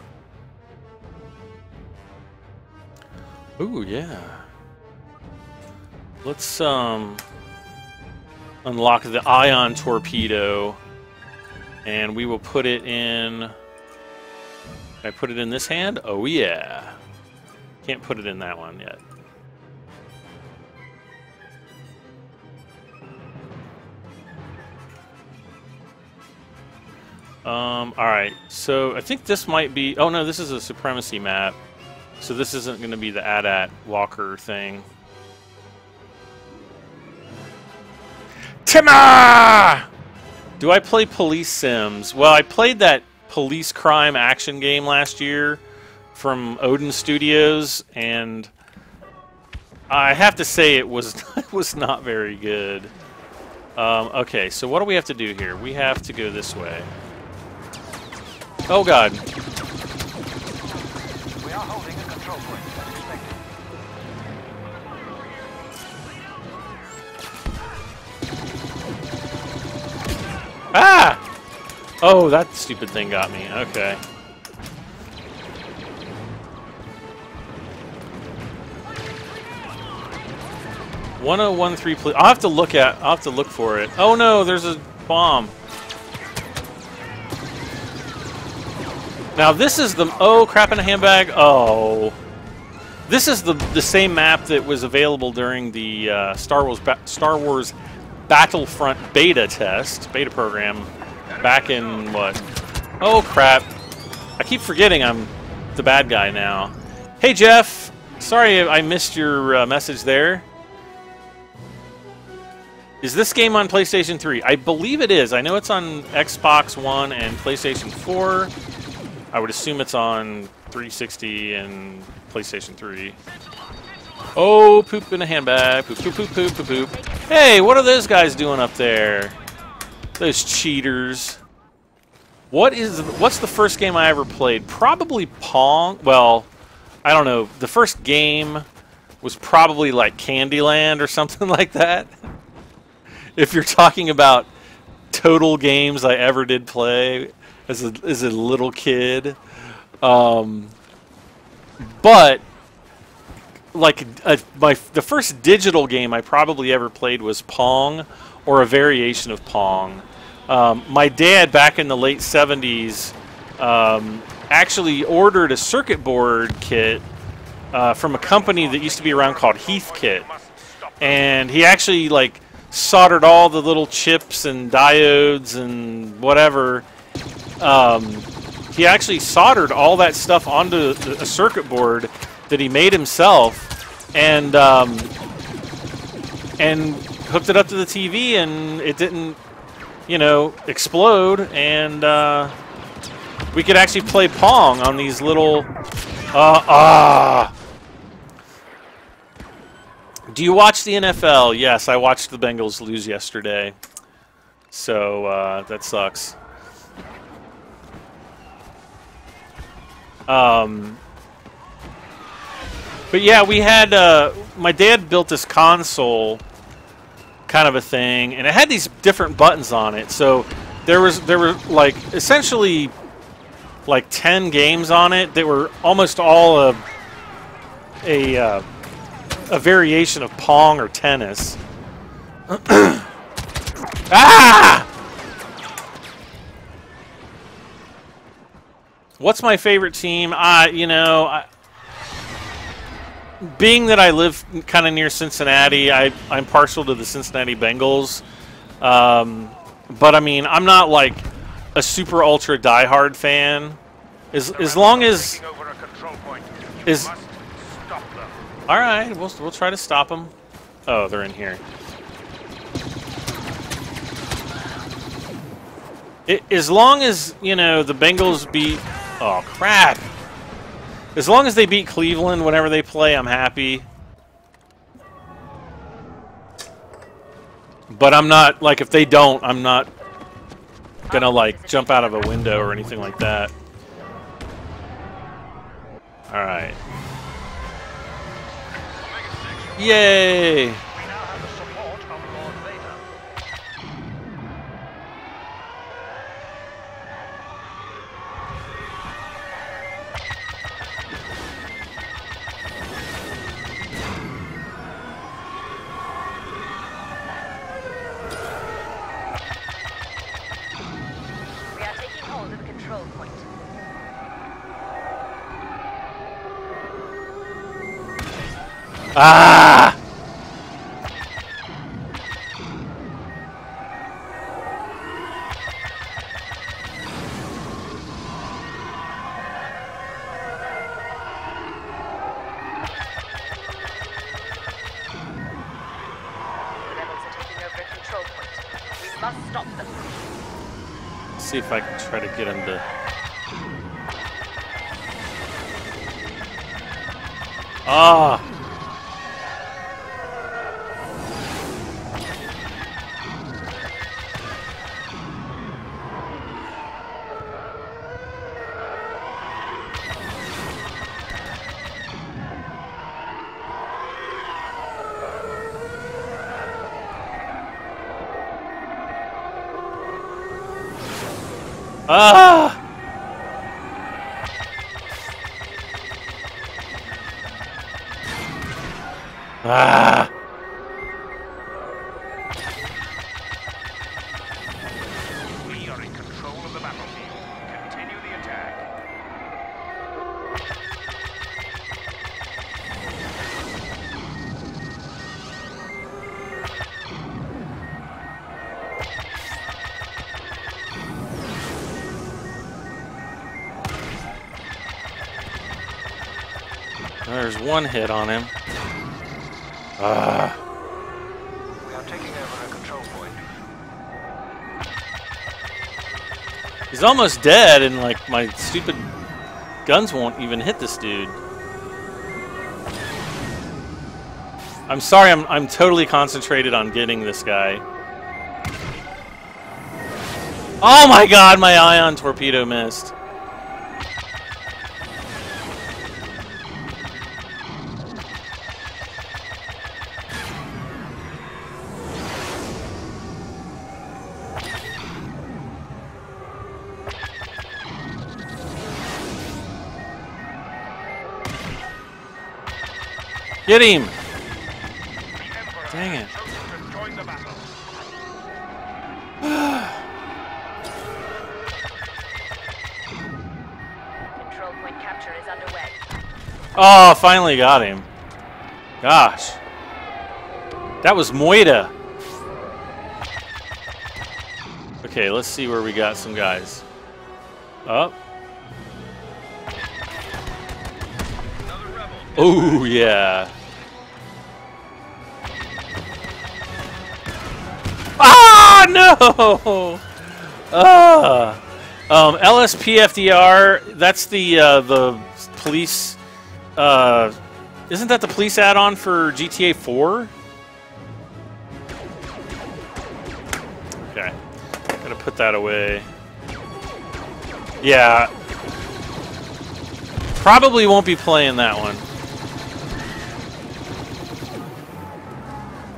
Ooh, yeah. Let's um unlock the ion torpedo and we will put it in I put it in this hand? Oh yeah. Can't put it in that one yet. Um, alright, so I think this might be... Oh no, this is a Supremacy map. So this isn't going to be the AT-AT Walker thing. Timmer! Do I play Police Sims? Well, I played that police crime action game last year from Odin Studios, and I have to say it was <laughs> it was not very good. Um, okay, so what do we have to do here? We have to go this way. Oh god. We are holding a control point. Ah! Oh, that stupid thing got me. Okay. One oh one three. Please. I'll have to look at. I'll have to look for it. Oh no, there's a bomb. Now this is the. Oh crap in a handbag. Oh. This is the the same map that was available during the uh, Star Wars Star Wars Battlefront beta test, beta program, back in what? Oh crap! I keep forgetting I'm the bad guy now. Hey Jeff, sorry I missed your uh, message there. Is this game on PlayStation 3? I believe it is. I know it's on Xbox One and PlayStation 4. I would assume it's on 360 and PlayStation 3. Oh, poop in a handbag. Poop, poop, poop, poop, poop, poop. Hey, what are those guys doing up there? Those cheaters. What is what's the first game I ever played? Probably Pong. Well, I don't know. The first game was probably like Candyland or <laughs> something like that. <laughs> if you're talking about total games I ever did play as a as a little kid, um, but like a, my the first digital game I probably ever played was Pong or a variation of Pong. Um, my dad back in the late 70s um, actually ordered a circuit board kit uh, from a company that used to be around called Heathkit, and he actually like soldered all the little chips and diodes and whatever. Um, he actually soldered all that stuff onto a circuit board that he made himself, and um, and hooked it up to the TV, and it didn't, you know, explode, and uh, we could actually play Pong on these little. Uh, ah. Do you watch the NFL? Yes, I watched the Bengals lose yesterday. So uh, that sucks. Um, but yeah, we had uh, my dad built this console, kind of a thing, and it had these different buttons on it. So there was there were like essentially like ten games on it that were almost all a a uh, a variation of pong or tennis. <clears throat> ah! What's my favorite team? I, you know, I, being that I live kind of near Cincinnati, I, I'm partial to the Cincinnati Bengals. Um, but I mean, I'm not like a super ultra diehard fan. As as long are as taking over a control point. You is- must stop them. All right, we'll we'll try to stop them. Oh, they're in here. I as long as you know the Bengals beat. Oh crap! As long as they beat Cleveland whenever they play, I'm happy. But I'm not like if they don't, I'm not gonna like jump out of a window or anything like that. All right. Yay! Ah! One hit on him. Ah! We are taking over a control point. He's almost dead, and like my stupid guns won't even hit this dude. I'm sorry, I'm I'm totally concentrated on getting this guy. Oh my god, my ion torpedo missed. Get him! Dang it. chosen to join the battle. Control point capture is underway. Oh, finally got him. Gosh. That was Moida. Okay, let's see where we got some guys. Up. Oh, yeah. No! Ah. Um, LSPFDR, that's the, uh, the police, uh, isn't that the police add-on for GTA 4? Okay. Gonna put that away. Yeah. Probably won't be playing that one.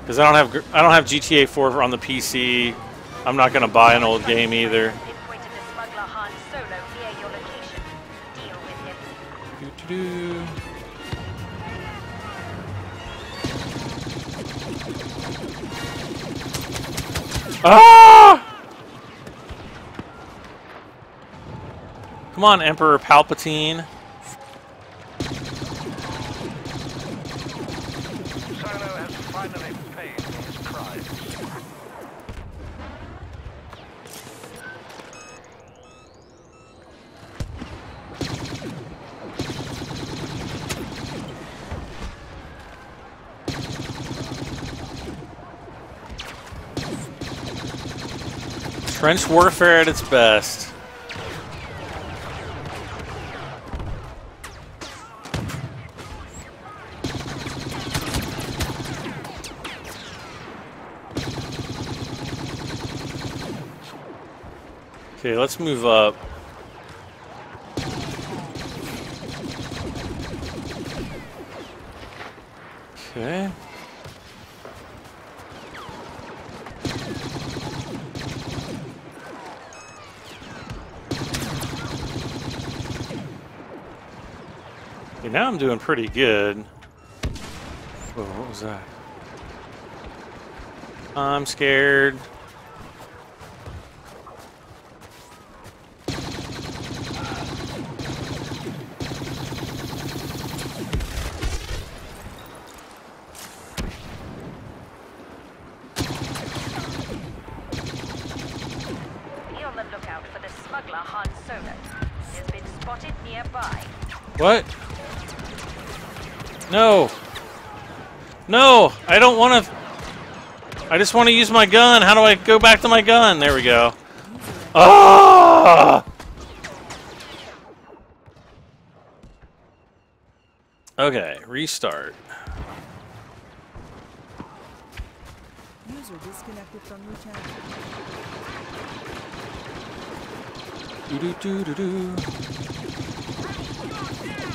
Because I don't have I don't have GTA 4 on the PC. I'm not gonna buy an old game either. Ah! Come on, Emperor Palpatine. Trench warfare at its best. Okay, let's move up. Okay. Okay, now I'm doing pretty good. Whoa, what was that? I'm scared. Be on the lookout for the smuggler Han Solo. He has been spotted nearby. What? No. No, I don't want to. I just want to use my gun. How do I go back to my gun? There we go. Ah! Okay, restart. User disconnected from your channel. Doo-doo-doo-doo-doo.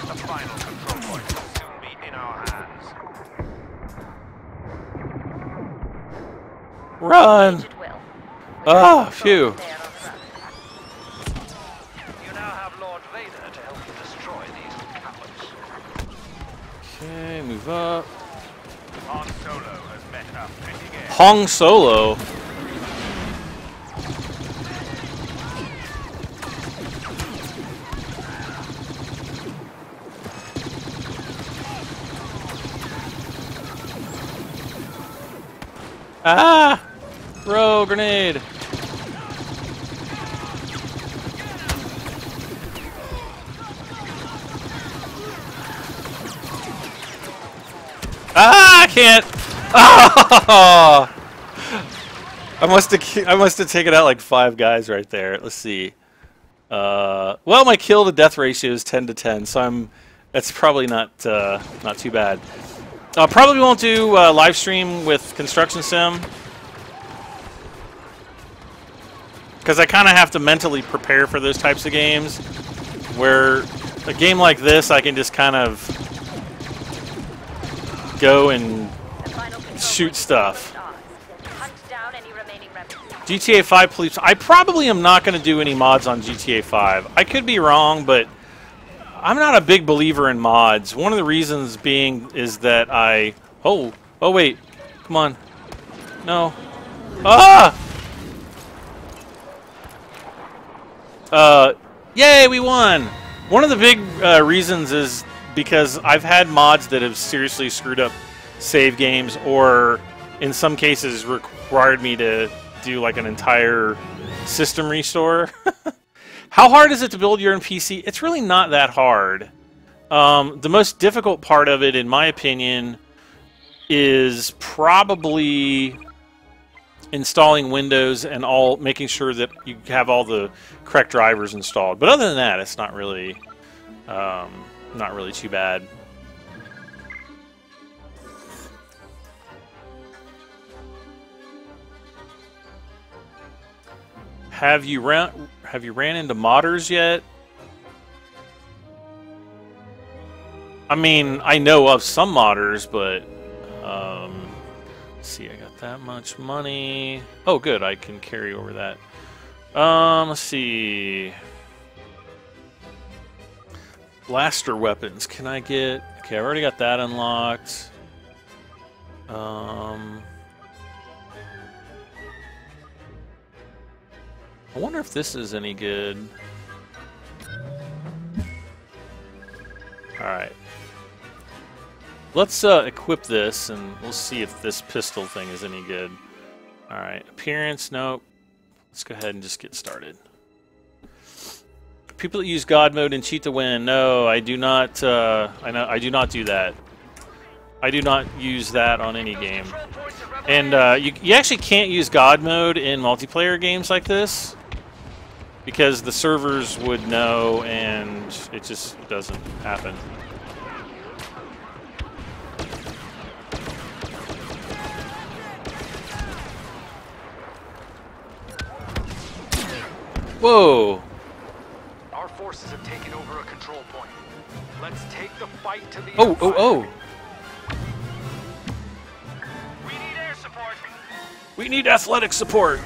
The final control point our hands. Run! Agent Ah, Control phew. there on the run. You now have Lord Vader to help you destroy these cowards. Okay, move up. Han Solo has met our fitting end. Hong Solo. Ah! Throw grenade. Ah! I can't. <laughs> Oh! I must have I must have taken out like five guys right there. Let's see. Uh, well, my kill to death ratio is 10 to 10, so I'm that's probably not uh, not too bad. Uh, probably won't do uh, live stream with construction sim because I kind of have to mentally prepare for those types of games. Where a game like this, I can just kind of go and Shoot stuff. GTA 5 police. I probably am not going to do any mods on GTA 5. I could be wrong, but I'm not a big believer in mods. One of the reasons being is that I. Oh, oh wait, come on, no, ah. Uh, yay, we won. One of the big uh, reasons is because I've had mods that have seriously screwed up save games, or in some cases required me to do like an entire system restore. <laughs> How hard is it to build your own PC? It's really not that hard. Um, the most difficult part of it, in my opinion, is probably installing Windows and all, making sure that you have all the correct drivers installed. But other than that, it's not really, um, not really too bad. Have you ran have you ran into modders yet? I mean, I know of some modders, but um, see, I got that much money. Oh, good, I can carry over that. Um, let's see. Blaster weapons. Can I get? Okay, I already got that unlocked. Um. I wonder if this is any good. Alright. Let's uh, equip this and we'll see if this pistol thing is any good. Alright, appearance, nope. Let's go ahead and just get started. People that use God mode and cheat to win. No, I do not. Uh, I know. I do not do that. I do not use that on any game. And uh, you, you actually can't use God mode in multiplayer games like this because the servers would know and it just doesn't happen. Whoa! Our forces have taken over a control point. Let's take the fight to the Oh, oh, oh! We need air support. We need athletic support.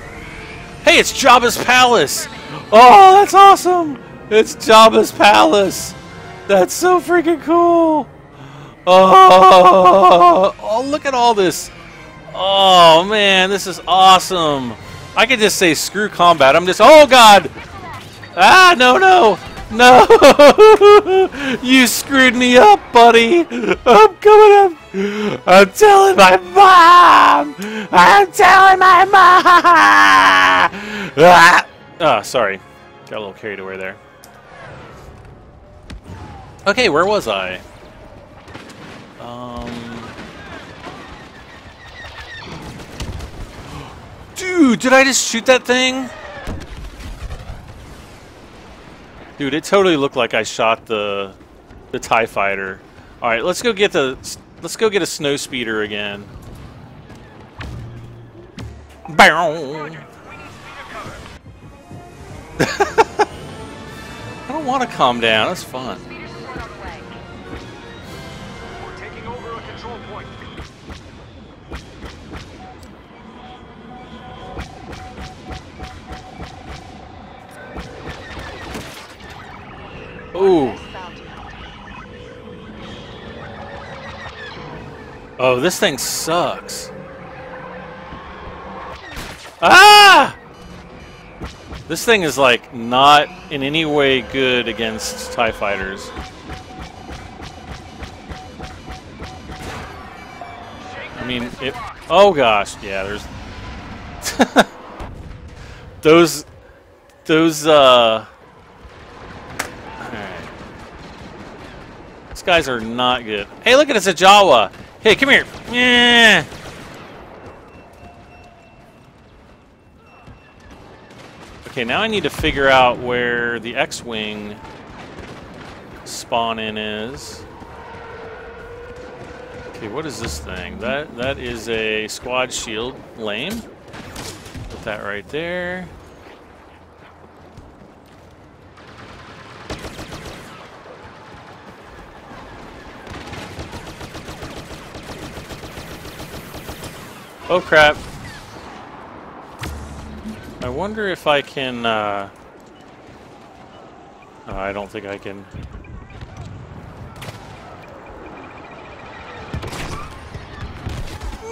Hey, it's Jabba's palace. Oh, that's awesome. It's Jabba's palace. That's so freaking cool. Oh, oh, look at all this. Oh man, this is awesome. I could just say screw combat. I'm just oh god. Ah, no, no. No. <laughs> you screwed me up, buddy. I'm coming up. I'm telling my mom. I'm telling my mom. Ah, ah sorry. Got a little carried away there. Okay, where was I? Um, <gasps> dude, did I just shoot that thing? Dude, it totally looked like I shot the the Tie Fighter. All right, let's go get the let's go get a snow speeder again. <laughs> I don't want to calm down. That's fun. Ooh. Oh, this thing sucks. Ah! This thing is like not in any way good against TIE fighters. I mean, it. Oh gosh, yeah, there's. <laughs> those. Those, uh. These guys are not good. Hey, look at it's a Jawa. Hey, come here. Yeah. Okay, now I need to figure out where the X-wing spawn in is. Okay, what is this thing? That that is a squad shield. Lame. Put that right there. Oh crap. I wonder if I can, uh... I don't think I can.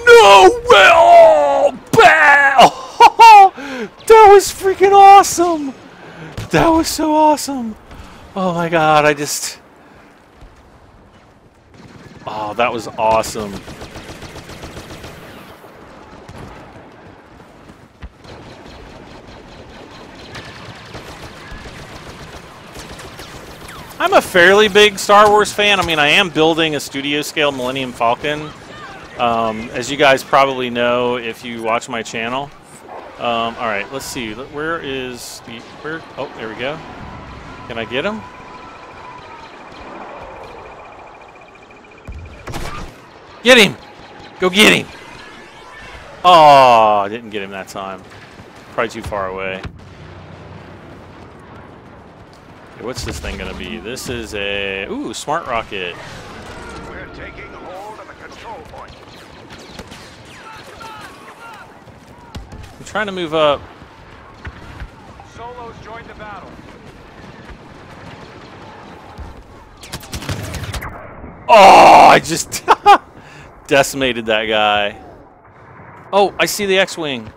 No way! <laughs> Oh, that was freaking awesome! That was so awesome! Oh my god, I just... Oh, that was awesome. I'm a fairly big Star Wars fan. I mean, I am building a studio scale Millennium Falcon. Um, as you guys probably know if you watch my channel. Um, all right, let's see. Where is the where? Oh, there we go. Can I get him? Get him! Go get him! Oh, I didn't get him that time. Probably too far away. Okay, what's this thing gonna be? This is a ooh smart rocket. We're taking hold of the control point. I'm trying to move up. Solos joined the battle. Oh, I just <laughs> decimated that guy. Oh, I see the X-wing.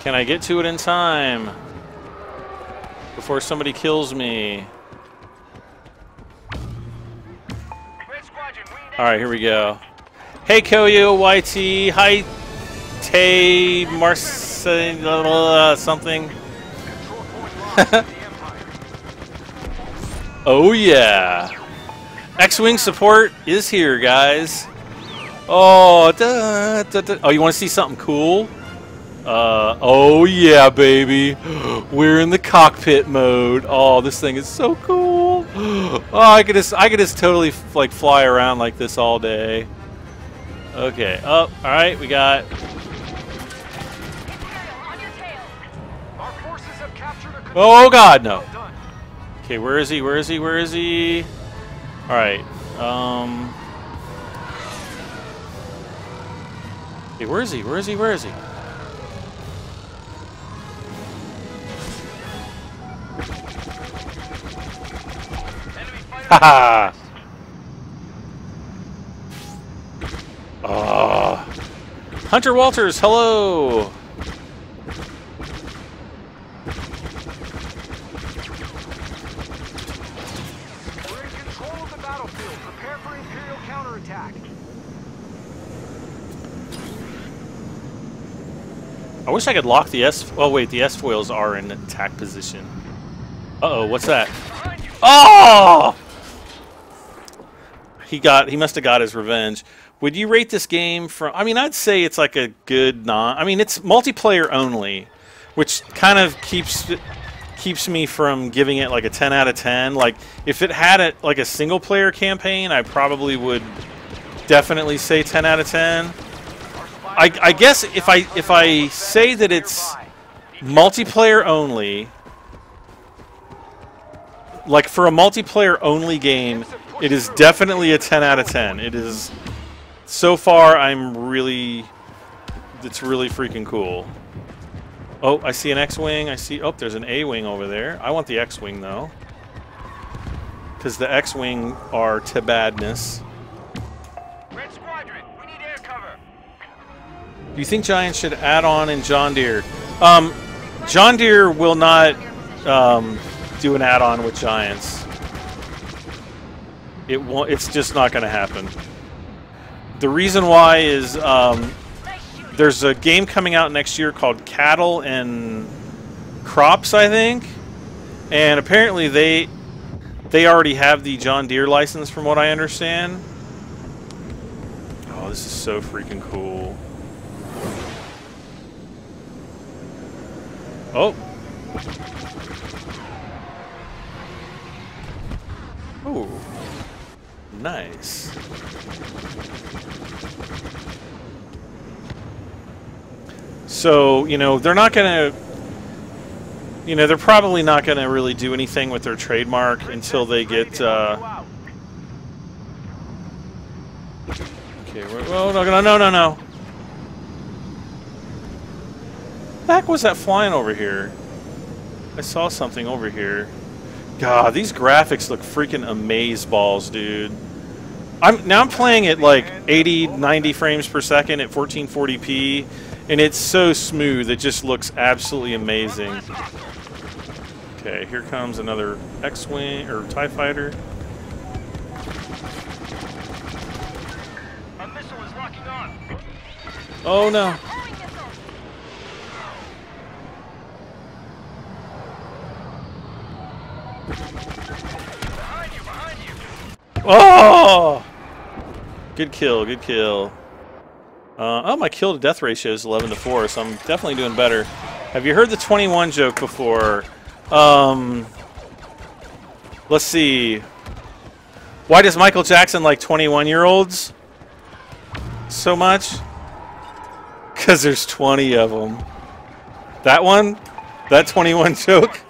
Can I get to it in time before somebody kills me? Red Squadron, we need All right, here we go. Hey, Koyo YT. Hi, Tay Marcel uh, something. The <laughs> Empire. Oh yeah. X-wing support is here, guys. Oh, da, da, da. oh, you want to see something cool? Uh, oh yeah, baby. We're in the cockpit mode. Oh, this thing is so cool. Oh, I could just, I could just totally like fly around like this all day. Okay. Oh, all right. We got. Oh God, no. Okay, where is he? Where is he? Where is he? All right. Um. Okay, where is he? Where is he? Where is he? Haha. <laughs> Ah. Hunter Walters, hello. We're in control of the battlefield. Prepare for Imperial counterattack. I wish I could lock the S. Oh wait, the S foils are in attack position. Uh oh, what's that? Oh! He got. He must have got his revenge. Would you rate this game from? I mean, I'd say it's like a good non. I mean, it's multiplayer only, which kind of keeps keeps me from giving it like a 10 out of 10. Like if it had a, like a single player campaign, I probably would definitely say 10 out of 10. I, I guess if I if I say that it's multiplayer only, like for a multiplayer only game, it is definitely a 10 out of 10. It is so far I'm really it's really freaking cool. Oh, I see an X-wing. I see oh, there's an A-wing over there. I want the X-wing though. Cuz the X-wing are to badness. Red Squadron, we need air cover. Do you think Giants should add on in John Deere? Um, John Deere will not um, do an add-on with Giants. It won't. It's just not going to happen. The reason why is um, there's a game coming out next year called Cattle and Crops, I think, and apparently they they already have the John Deere license, from what I understand. Oh, this is so freaking cool. Oh. Ooh. Nice. So, you know, they're not going to you know, they're probably not going to really do anything with their trademark until they get uh Okay, well, no, no, no, no, no. The heck was that flying over here? I saw something over here. God, these graphics look freaking amaze balls, dude. I'm now I'm playing at like 80, 90 frames per second at 1440p, and it's so smooth. It just looks absolutely amazing. Okay, here comes another X-wing or Tie fighter. A missile is locking on. Oh no! Homing missile. Behind you, behind you. Oh! Good kill, good kill. Uh, oh, my kill to death ratio is 11 to 4, so I'm definitely doing better. Have you heard the 21 joke before? Um, let's see. Why does Michael Jackson like 21 year olds so much? Because there's 20 of them. That one? That 21 <laughs> joke?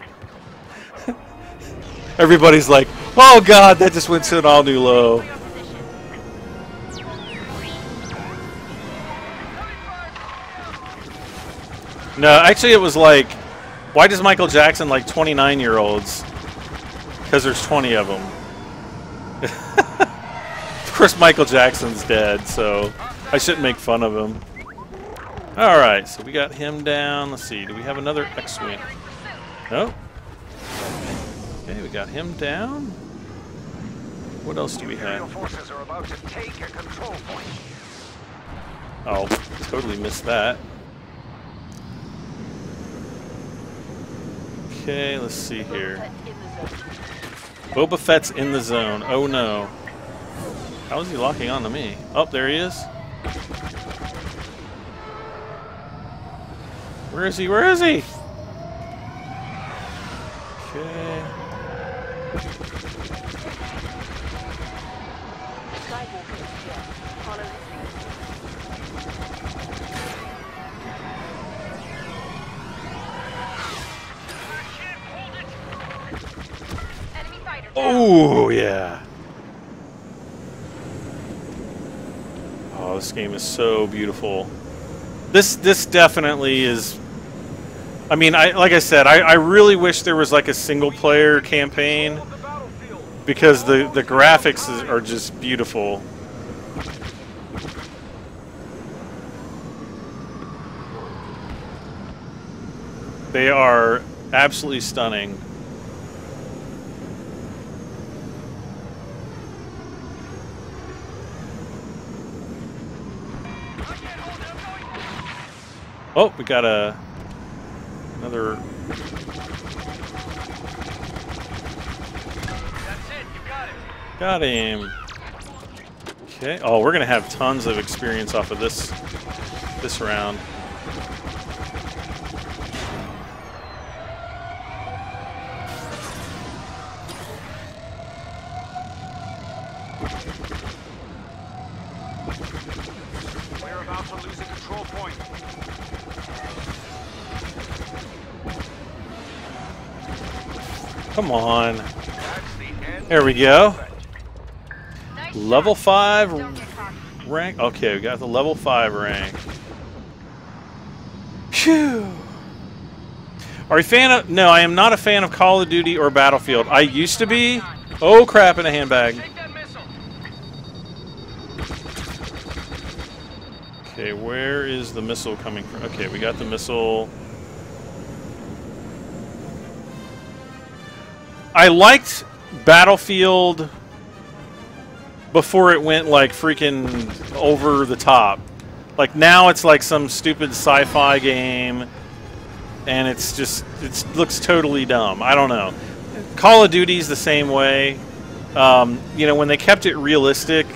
Everybody's like, oh god, that just went to an all new low. No, actually, it was like, why does Michael Jackson like 29 year olds? Because there's 20 of them. <laughs> of course, Michael Jackson's dead, so I shouldn't make fun of him. Alright, so we got him down. Let's see, do we have another X Wing? No. Okay, we got him down. What else do we have? forces are about to take a control point. Oh, totally missed that. Okay, let's see here. Boba Fett's in the zone. Oh no. How is he locking on to me? Oh, there he is. Where is he? Where is he? Okay. Oh yeah. Oh, this game is so beautiful. This this definitely is. I mean, I like I said, I, I really wish there was like a single player campaign because the the graphics is, are just beautiful. They are absolutely stunning. Oh, we got a another. Got. Got him. Okay. Oh, we're gonna have tons of experience off of this this round. On. There we go. Level five Don't get cocky. rank. Okay, we got the level five rank. Phew. Are you fan of? No, I am not a fan of Call of Duty or Battlefield. I used to be. Oh crap! In a handbag. Okay, where is the missile coming from? Okay, we got the missile. I liked Battlefield before it went like freaking over the top. Like now it's like some stupid sci-fi game and it's just it looks totally dumb. I don't know. Call of Duty's the same way. Um, you know, when they kept it realistic,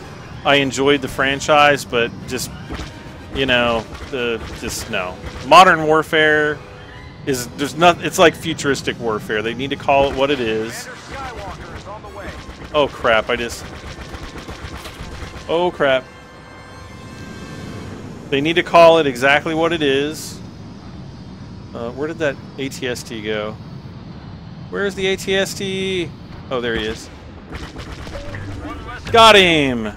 I enjoyed the franchise, but just you know, the just no. Modern warfare is there's not. It's like futuristic warfare. They need to call it what it is. Oh crap! I just. Oh crap! They need to call it exactly what it is. Uh, where did that ATST go? Where's the ATST? Oh, there he is. Got him!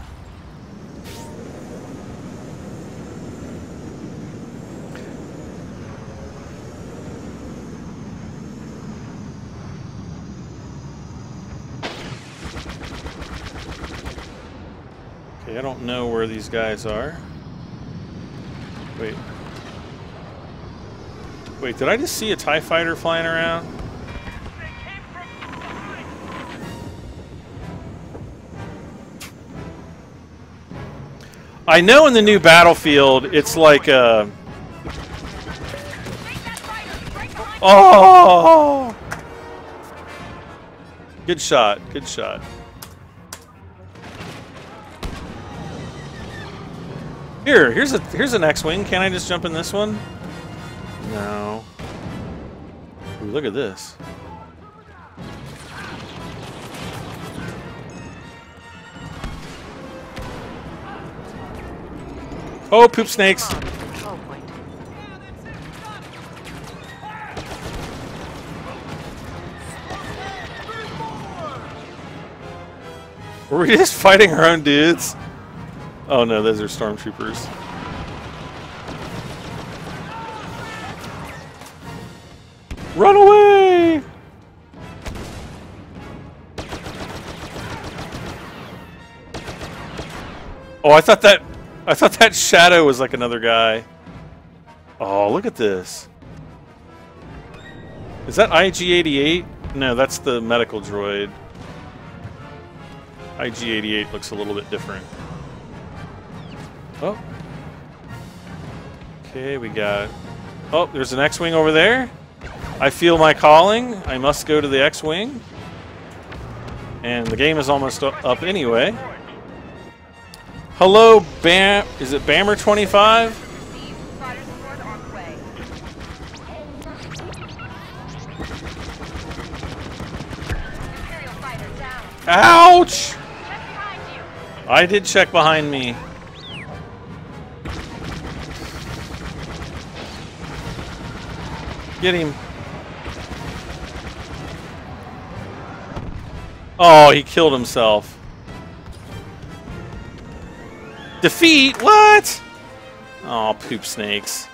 I don't know where these guys are. Wait. Wait, did I just see a TIE fighter flying around? I know in the new Battlefield, it's like uh. Right behind Oh! Good shot. Good shot. Here, here's a here's an X-wing. Can I just jump in this one? No. Ooh, look at this. Oh, poop snakes. Were we just fighting our own dudes? Oh no, those are stormtroopers. Run away! Oh, I thought that I thought that shadow was like another guy. Oh, look at this. Is that IG-88? No, that's the medical droid. IG-88 looks a little bit different. Oh. Okay, we got... Oh, there's an X-Wing over there. I feel my calling. I must go to the X-Wing. And the game is almost up anyway. Hello, Bam. Is it Bammer 25? Receive spotter support on the way. Imperial fighter down. Ouch! I did check behind me. Get him. Oh, he killed himself. Defeat? What? Oh, poop snakes.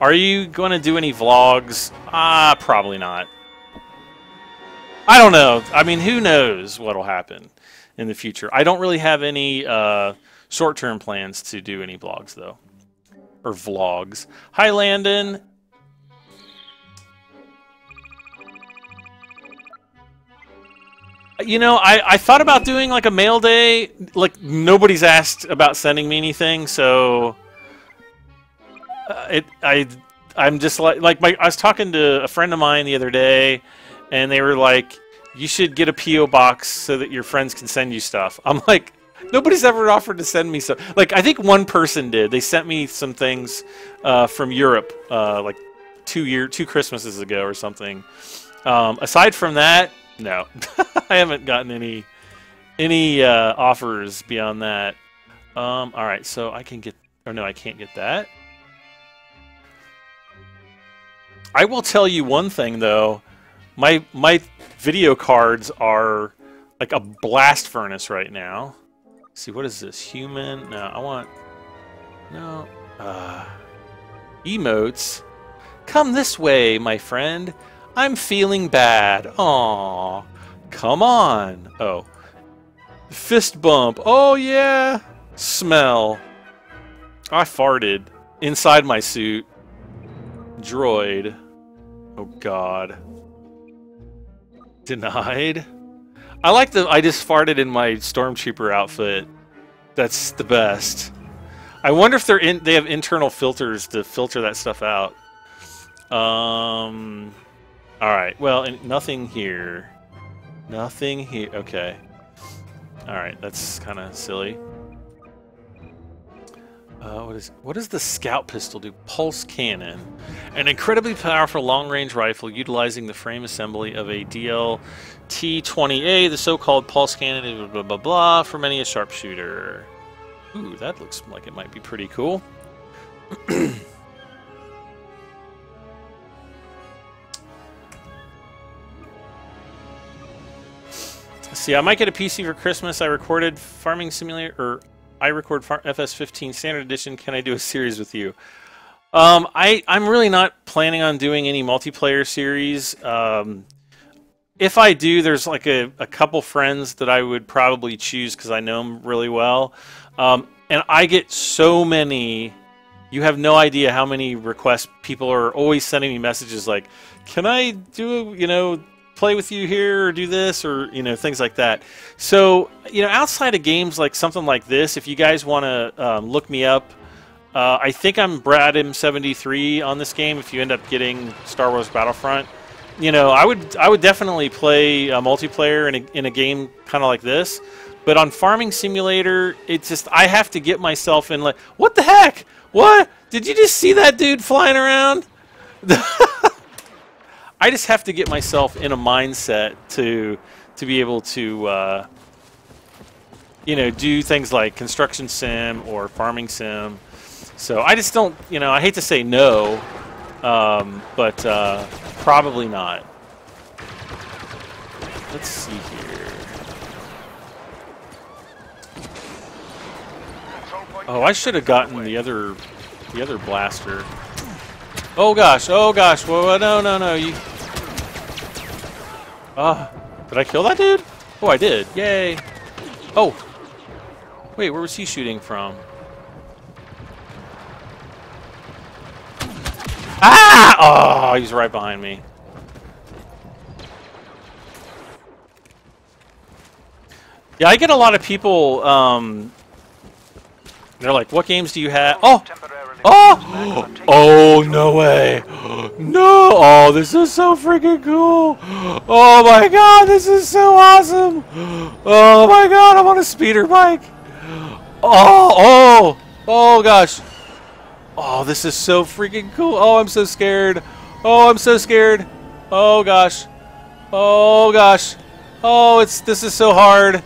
Are you going to do any vlogs? Ah, probably not. I don't know. I mean, who knows what'll happen in the future. I don't really have any uh, short-term plans to do any vlogs, though. Or vlogs. Hi, Landon. You know, I, I thought about doing like a mail day. Like nobody's asked about sending me anything, so uh, it I I'm just like like my I was talking to a friend of mine the other day, and they were like, "You should get a PO box so that your friends can send you stuff." <laughs> I'm like, nobody's ever offered to send me stuff. Like I think one person did. They sent me some things uh, from Europe, uh, like two year two Christmases ago or something. Um, aside from that, no, <laughs> I haven't gotten any any uh, offers beyond that. Um, all right, so I can get, or no, I can't get that. I will tell you one thing though, my my video cards are like a blast furnace right now. Let's see what is this? Human? No, I want no uh, emotes. Come this way, my friend. I'm feeling bad. Aw. Come on. Oh. Fist bump. Oh, yeah. Smell. I farted inside my suit. Droid. Oh, God. Denied. I like the I just farted in my stormtrooper outfit. That's the best. I wonder if they're in they have internal filters to filter that stuff out. Um all right. Well, and nothing here. Nothing here. Okay. All right. That's kind of silly. Uh, what is what does the scout pistol do? Pulse cannon, an incredibly powerful long-range rifle utilizing the frame assembly of a DL-T-20A, the so-called pulse cannon. Blah blah blah blah. For many a sharpshooter. Ooh, that looks like it might be pretty cool. <clears throat> See, I might get a PC for Christmas. I recorded Farming Simulator, or I record Far- FS15 Standard Edition. Can I do a series with you? Um, I I'm really not planning on doing any multiplayer series. Um, if I do, there's like a, a couple friends that I would probably choose because I know them really well. Um, and I get so many. You have no idea how many requests people are always sending me messages like, "Can I do you know play with you here or do this or you know things like that. So you know outside of games like something like this if you guys want to um, look me up uh, i think i'm brad m73 on this game if you end up getting star wars battlefront. You know i would i would definitely play a multiplayer in a, in a game kind of like this but on farming simulator it's just i have to get myself in like what the heck? What? Did you just see that dude flying around <laughs> I just have to get myself in a mindset to to be able to uh, you know do things like construction sim or farming sim. So I just don't you know I hate to say no, um, but uh, probably not. Let's see here. Oh, I should have gotten the other the other blaster. Oh gosh, oh gosh, whoa, no, no, no, you... Ah, uh, did I kill that dude? Oh, I did, yay! Oh! Wait, where was he shooting from? Ah! Oh, he's right behind me. Yeah, I get a lot of people, um... They're like, what games do you have? Oh! Oh! <gasps> Oh, no way. <gasps> No! Oh, this is so freaking cool. <gasps> Oh my god, this is so awesome. Oh my god, I'm on a speeder bike. Oh, oh, oh gosh. Oh, this is so freaking cool. Oh, I'm so scared. Oh, I'm so scared. Oh gosh. Oh gosh. Oh, it's this is so hard.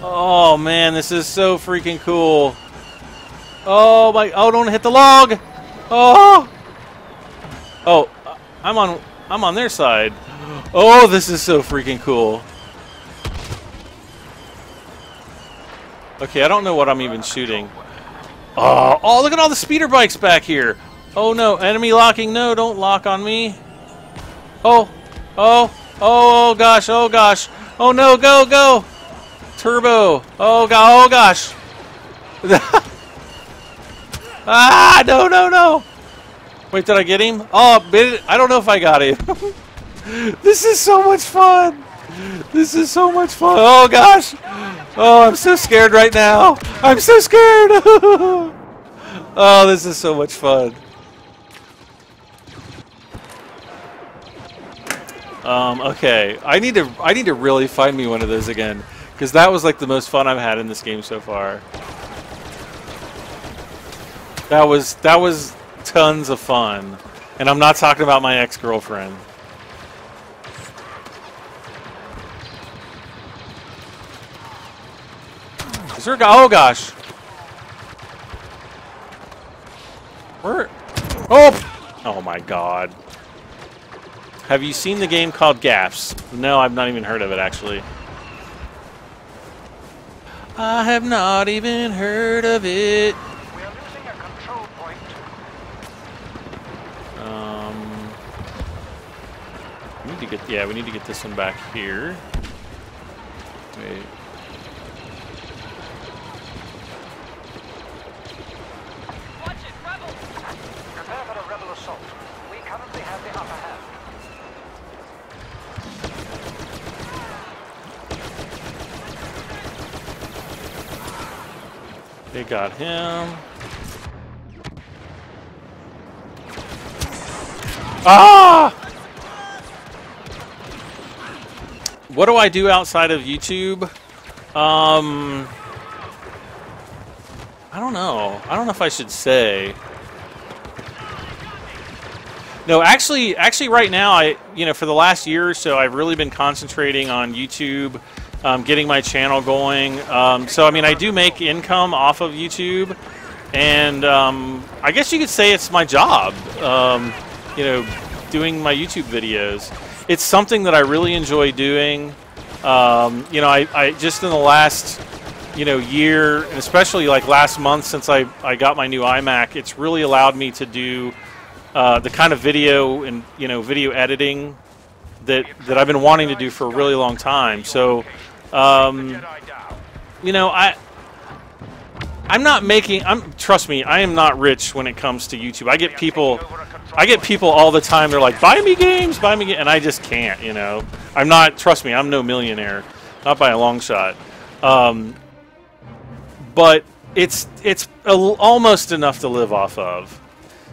Oh man, this is so freaking cool. Oh my! Oh, don't hit the log. Oh. Oh, I'm on. I'm on their side. Oh, this is so freaking cool. Okay, I don't know what I'm even shooting. Oh, oh, look at all the speeder bikes back here. Oh no, enemy locking. No, don't lock on me. Oh, oh, oh, oh gosh, oh gosh. Oh no, go, go. Turbo. Oh god, oh gosh. <laughs> ah, no, no, no. Wait, did I get him? Oh, I don't know if I got him. <laughs> this is so much fun. This is so much fun. Oh gosh. Oh, I'm so scared right now. I'm so scared. <laughs> oh, this is so much fun. Um, okay, I need to I need to really find me one of those again because that was like the most fun I've had in this game so far. That was that was tons of fun, and I'm not talking about my ex-girlfriend. Is there a guy? Oh gosh. Where? Oh! Oh my god. Have you seen the game called Gaps? No, I've not even heard of it actually. I have not even heard of it. We are losing a control point. Um, we need to get yeah, we need to get this one back here. Wait. Watch it, rebels! Prepare for a rebel assault. We currently have the upper hand. They got him. Ah! What do I do outside of YouTube? Um, I don't know. I don't know if I should say. No, actually, actually, right now, I you know, for the last year or so, I've really been concentrating on YouTube, um, getting my channel going. Um, so, I mean, I do make income off of YouTube, and um, I guess you could say it's my job. Um, you know, doing my YouTube videos. It's something that I really enjoy doing. Um, you know, I, I just in the last you know year, and especially like last month since I I got my new iMac, it's really allowed me to do uh, the kind of video and you know video editing that that I've been wanting to do for a really long time. So, um, you know, I I'm not making. I'm trust me, I am not rich when it comes to YouTube. I get people, I get people all the time. They're like, "Buy me games, buy me," ga-" and I just can't. You know, I'm not. Trust me, I'm no millionaire, not by a long shot. Um, but it's it's a, almost enough to live off of.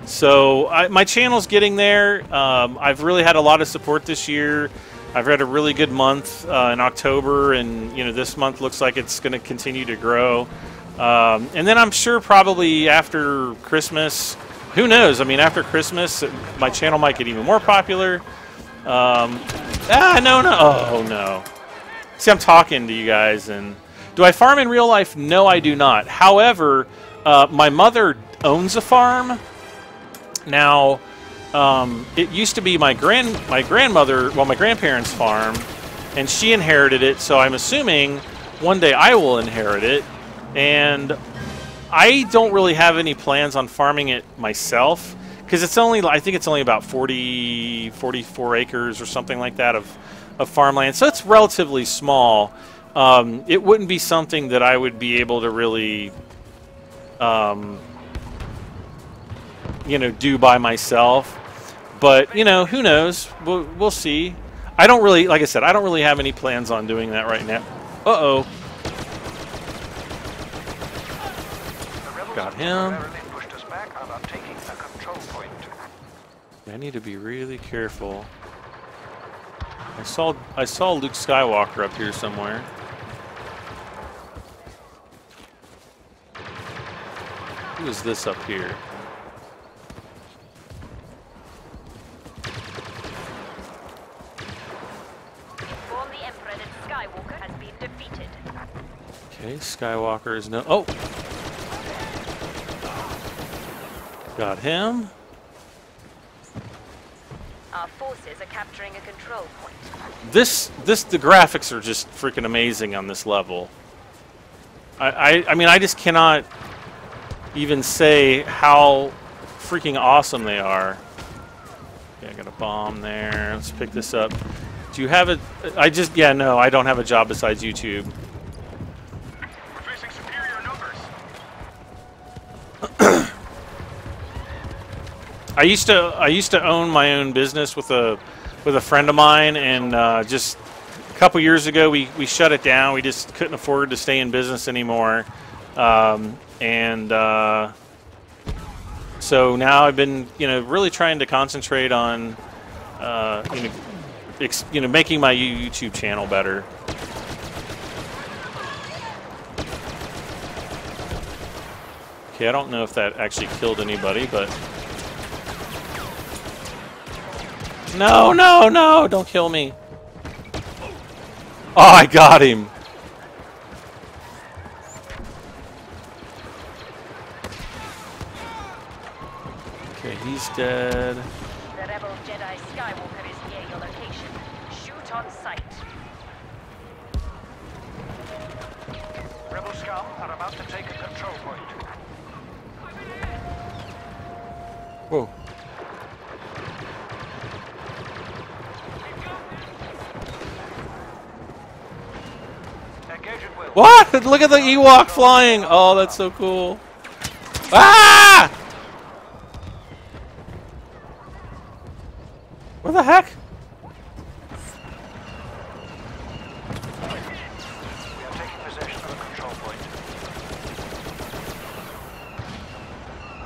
So I, my channel's getting there. Um, I've really had a lot of support this year. I've had a really good month uh, in October, and you know this month looks like it's going to continue to grow. Um, and then I'm sure probably after Christmas, who knows? I mean, after Christmas, it- my channel might get even more popular. Um, ah, no, no, oh no. See, I'm talking to you guys, and do I farm in real life? No, I do not. However, uh, my mother owns a farm. Now, um, it used to be my grand my grandmother, well, my grandparents' farm, and she inherited it. So I'm assuming one day I will inherit it, and I don't really have any plans on farming it myself because it's only I think it's only about 40 44 acres or something like that of of farmland. So it's relatively small. Um, it wouldn't be something that I would be able to really um, you know do by myself. But you know, who knows? We'll, we'll see. I don't really, like I said, I don't really have any plans on doing that right now. Uh oh. The rebels Got have him. temporarily pushed us back and are taking a control him. I need to be really careful. I saw I saw Luke Skywalker up here somewhere. Who is this up here? Inform the Emperor that Skywalker has been defeated. Okay, Skywalker is no. Oh! Got him. Our forces are capturing a control point. This, this, the graphics are just freaking amazing on this level. I, I, I mean, I just cannot even say how freaking awesome they are. Okay, I got a bomb there. Let's pick this up. Do you have a? I just, yeah, no, I don't have a job besides YouTube. I used to I used to own my own business with a with a friend of mine, and uh, just a couple years ago we, we shut it down. We just couldn't afford to stay in business anymore, um, and uh, so now I've been you know really trying to concentrate on uh, you know you know making my YouTube channel better. Okay, I don't know if that actually killed anybody, but. No, no, no! Don't kill me. Oh, I got him. Okay, he's dead. The rebel Jedi Skywalker is near your location. Shoot on sight. Rebel scum are about to take a control point. Whoa. Engage at will. What? Look at the Ewok flying! Oh, that's so cool. Ah! What the heck?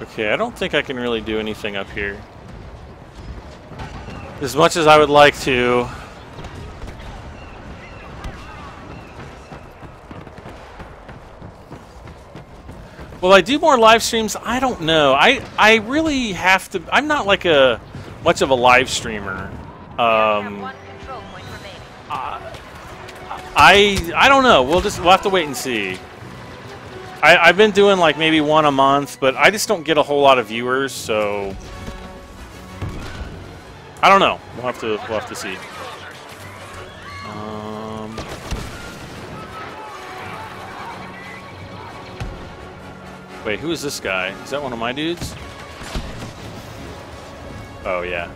Okay, I don't think I can really do anything up here. As much as I would like to. Will I do more live streams? I don't know. I I really have to. I'm not like a much of a live streamer. Um. I I don't know. We'll just we'll have to wait and see. I, I've been doing like maybe one a month, but I just don't get a whole lot of viewers, so I don't know. We'll have to we'll have to see. Wait, who is this guy? Is that one of my dudes? Oh yeah.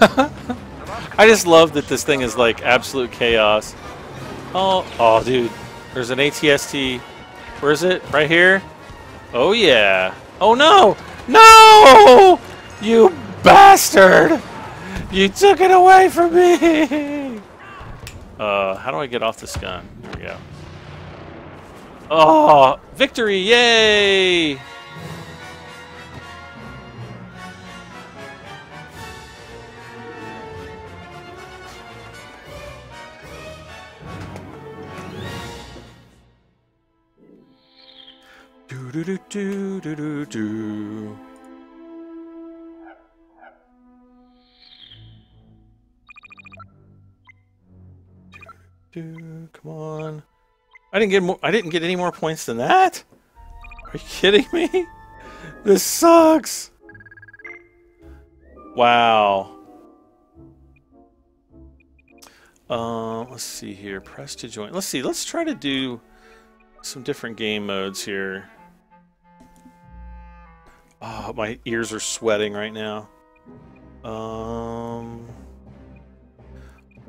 <laughs> I just love that this thing is like absolute chaos. Oh, oh, dude. There's an ATST. Where is it? Right here? Oh, yeah. Oh, no! No! You bastard! You took it away from me! Uh, how do I get off this gun? Here we go. Oh, victory! Yay! Do do do do do do Do, come on. I didn't get more I didn't get any more points than that? Are you kidding me? <laughs> This sucks. Wow. Uh, let's see here. Press to join. Let's see. Let's try to do some different game modes here. Oh, my ears are sweating right now. Um,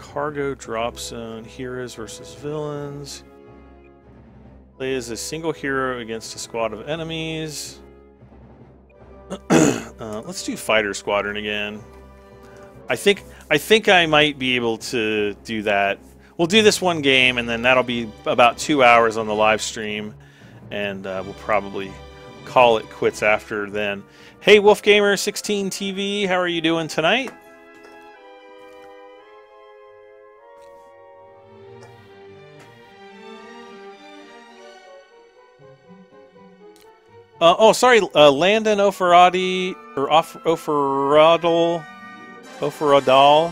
cargo drop zone, heroes versus villains. Play as a single hero against a squad of enemies. <clears throat> uh, let's do fighter squadron again. I think I think I might be able to do that. We'll do this one game, and then that'll be about two hours on the live stream, and uh, we'll probably call it quits after then. Hey, Wolfgamer16 TV, how are you doing tonight? Uh, oh, sorry, uh, Landon Oferati or Oferadal, Oferadal.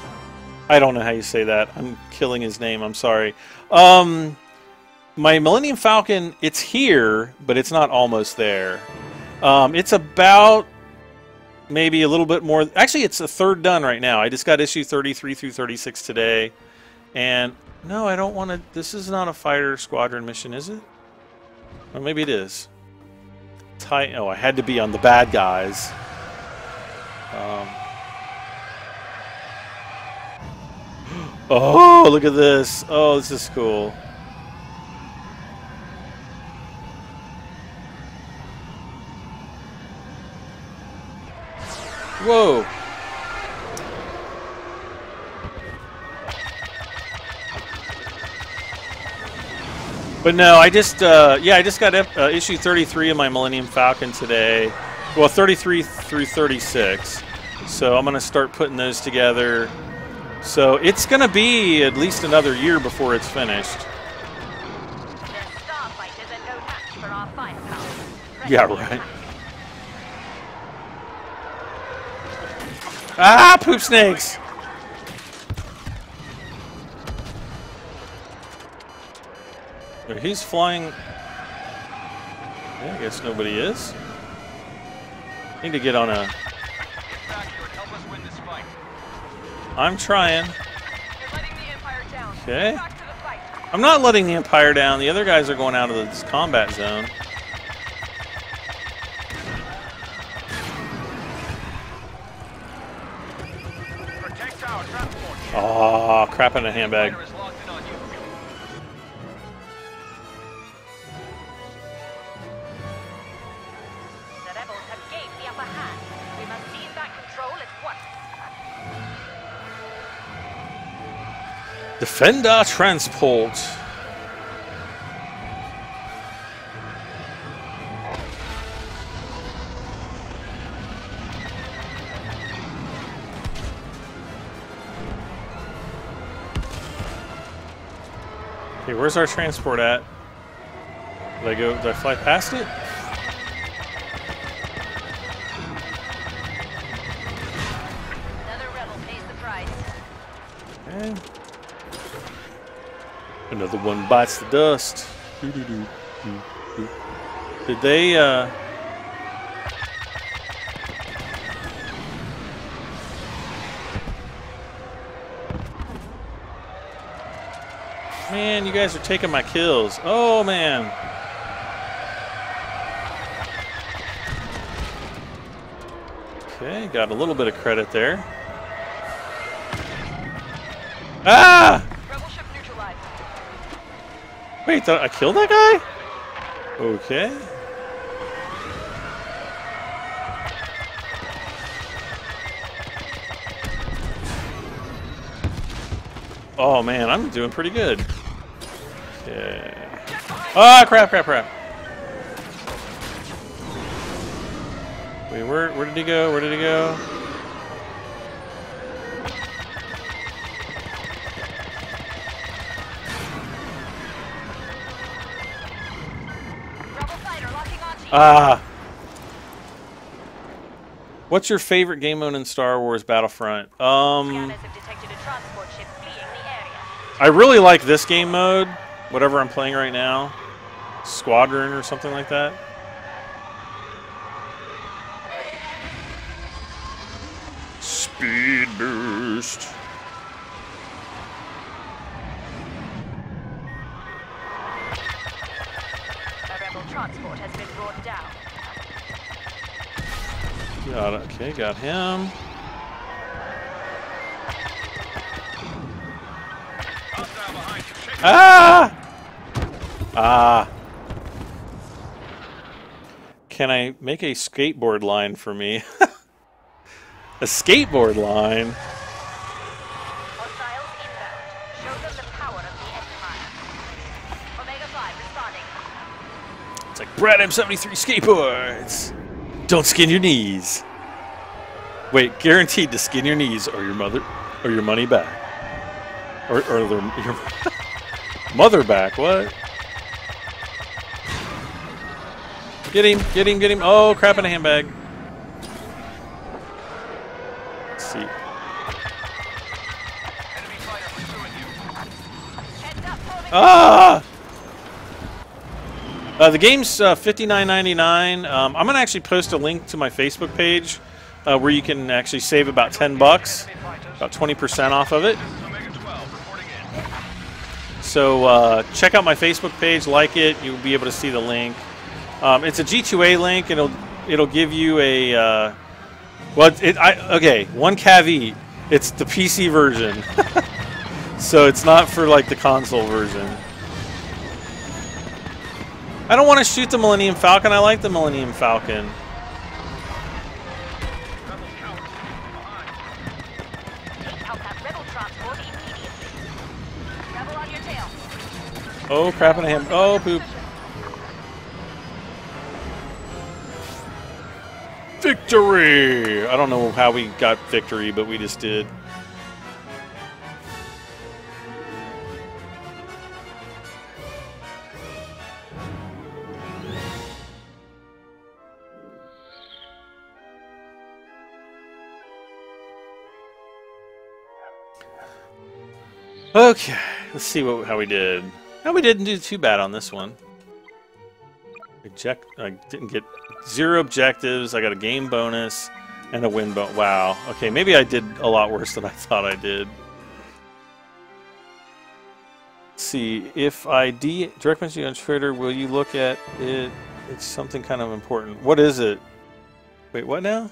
I don't know how you say that. I'm killing his name. I'm sorry. Um, my Millennium Falcon, it's here, but it's not almost there. Um, it's about maybe a little bit more. Actually, it's a third done right now. I just got issue 33 through 36 today, and no, I don't want to. This is not a fighter squadron mission, is it? Or maybe it is. Oh, I had to be on the bad guys. Um, <gasps> oh, look at this. Oh, this is cool. Whoa. But no, I just uh, yeah, I just got uh, issue 33 of my Millennium Falcon today. Well, 33 through 36. So I'm gonna start putting those together. So it's gonna be at least another year before it's finished. Yeah, right. Ah, poop snakes! He's flying. Yeah, I guess nobody is. Need to get on a. Get back here and help us win this fight. I'm trying. You're letting the Empire down. Okay. Back to the fight. I'm not letting the Empire down. The other guys are going out of this combat zone. Protect our transport. Aw, crap in a handbag. Defend our transport. Okay, where's our transport at? Did I go? Did I fly past it? Another rebel pays the price. Okay. Another one bites the dust. Did they, uh... Man, you guys are taking my kills. Oh, man. Okay, got a little bit of credit there. Ah! Wait, I killed that guy? Okay. Oh man, I'm doing pretty good. Yeah. Ah, crap, crap, crap. Wait, where, where did he go? Where did he go? Ah. What's your favorite game mode in Star Wars Battlefront? Um. I really like this game mode, whatever I'm playing right now. Squadron or something like that. Speed boost. Got it. Okay, got him. Hostile behind you. Check Ah! Ah. Can I make a skateboard line for me? <laughs> a skateboard line? Hostiles inbound. Show them the power of the Empire. Omega 5 responding. It's like Brad M73 skateboards. Don't skin your knees. Wait, guaranteed to skin your knees or your mother or your money back. Or or their, your <laughs> mother back. What? Get him! Get him! Get him! Oh, crap in a handbag. Let's see. Ah! Uh, the game's uh, $59.99. Um, I'm going to actually post a link to my Facebook page uh, where you can actually save about 10 bucks, about 20% off of it. Omega 12 reporting in. So uh, check out my Facebook page, like it. You'll be able to see the link. Um, it's a G2A link. And it'll it'll give you a uh, well. It, I okay. One caveat. It's the PC version, <laughs> so it's not for like the console version. I don't want to shoot the Millennium Falcon. I like the Millennium Falcon. Oh crap in a ham. Oh poop. Victory! I don't know how we got victory, but we just did. Okay, let's see what how we did. No, we didn't do too bad on this one. Eject, I didn't get zero objectives. I got a game bonus and a win bonus. Wow. Okay, maybe I did a lot worse than I <laughs> thought I did. Let's see, if I D direct message you on Twitter, will you look at it? It's something kind of important. What is it? Wait, what now?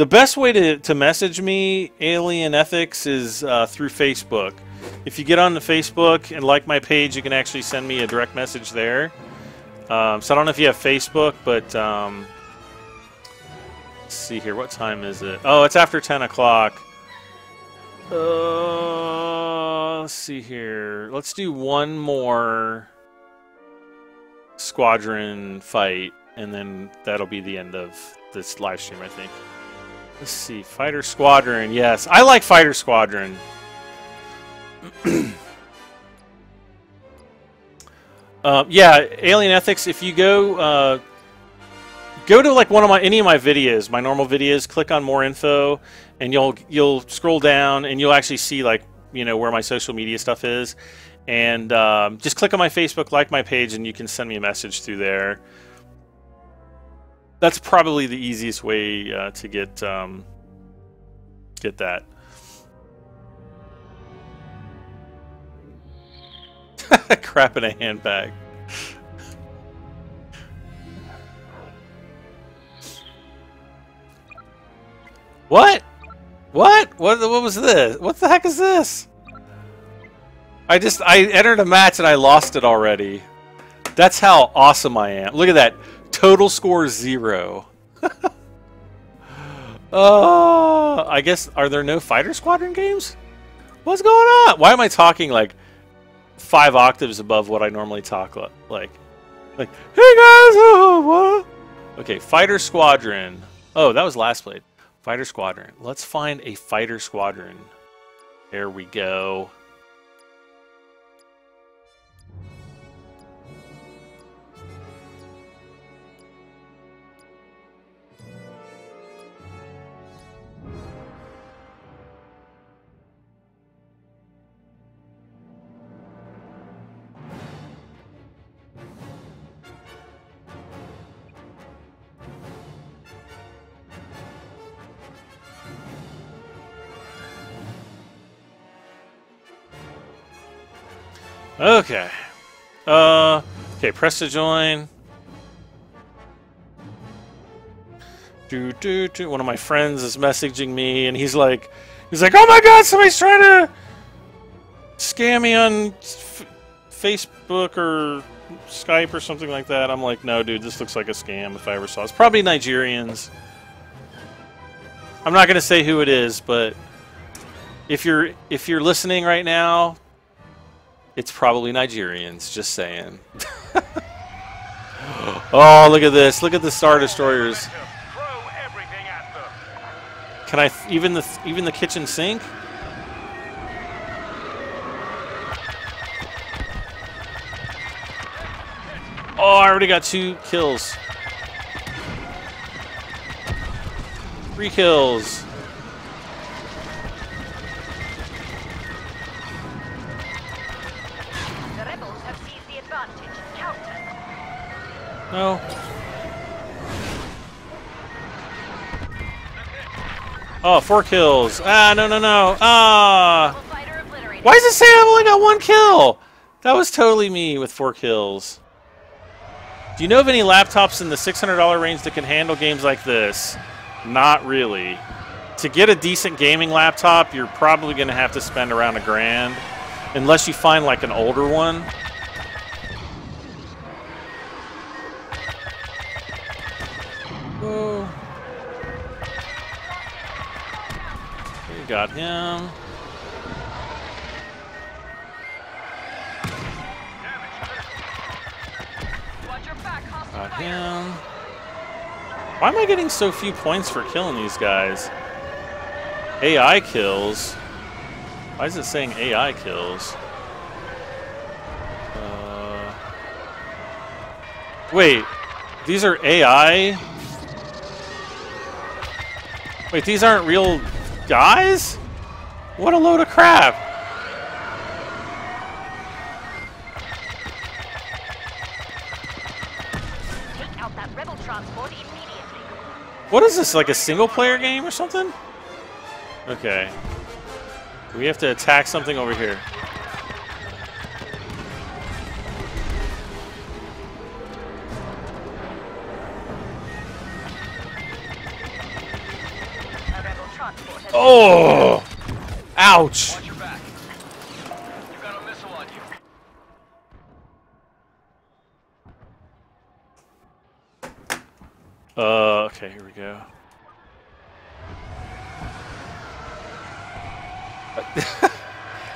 The best way to, to message me, Alien Ethics, is uh, through Facebook. If you get on the Facebook and like my page, you can actually send me a direct message there. Um, so I don't know if you have Facebook, but um, let's see here. What time is it? Oh, it's after 10 o'clock. Uh, let's see here. Let's do one more squadron fight, and then that'll be the end of this live stream, I think. Let's see. Fighter Squadron. Yes, I like Fighter Squadron. <clears throat> Uh, yeah, Alien Ethics. If you go uh, go to like one of my any of my videos, my normal videos, click on more info, and you'll you'll scroll down and you'll actually see like you know where my social media stuff is, and um, just click on my Facebook, like my page, and you can send me a message through there. That's probably the easiest way uh, to get um, get that. <laughs> Crap in a handbag. what? What? What? What was this? What the heck is this? I just I entered a match and I lost it already. That's how awesome I am. Look at that. Total score zero. Oh, <laughs> I guess are there no fighter squadron games? What's going on? Why am I talking like five octaves above what I normally talk li- like? Like, hey guys, oh, what? Okay, fighter squadron. Oh, that was last played. Fighter squadron. Let's find a fighter squadron. There we go. Okay. Uh, okay, press to join. Do, do, do. One of my friends is messaging me, and he's like, he's like, oh my god, somebody's trying to scam me on Facebook or Skype or something like that. I'm like, no, dude, this looks like a scam if I ever saw it. It's probably Nigerians. I'm not gonna say who it is, but if you're if you're listening right now, It's probably Nigerians, just saying. <laughs> oh, look at this. Look at the Star Destroyers. Can I th- even the th- even the kitchen sink? Oh, I already got two kills. Three kills. No. Oh, four kills. Ah, no, no, no. Ah. Why does it say I've only got one kill? That was totally me with four kills. Do you know of any laptops in the $600 range that can handle games like this? Not really. To get a decent gaming laptop, you're probably going to have to spend around a grand. Unless you find like an older one. Whoa. We got him. Got him. Why am I getting so few points for killing these guys? AI kills. Why is it saying AI kills? Uh, wait, these are AI? Wait, these aren't real guys? What a load of crap! Take out that rebel transport immediately. What is this, like a single player game or something? Okay. We have to attack something over here. Oh! Ouch! Watch your back. You got a missile on you. Uh, okay, here we go.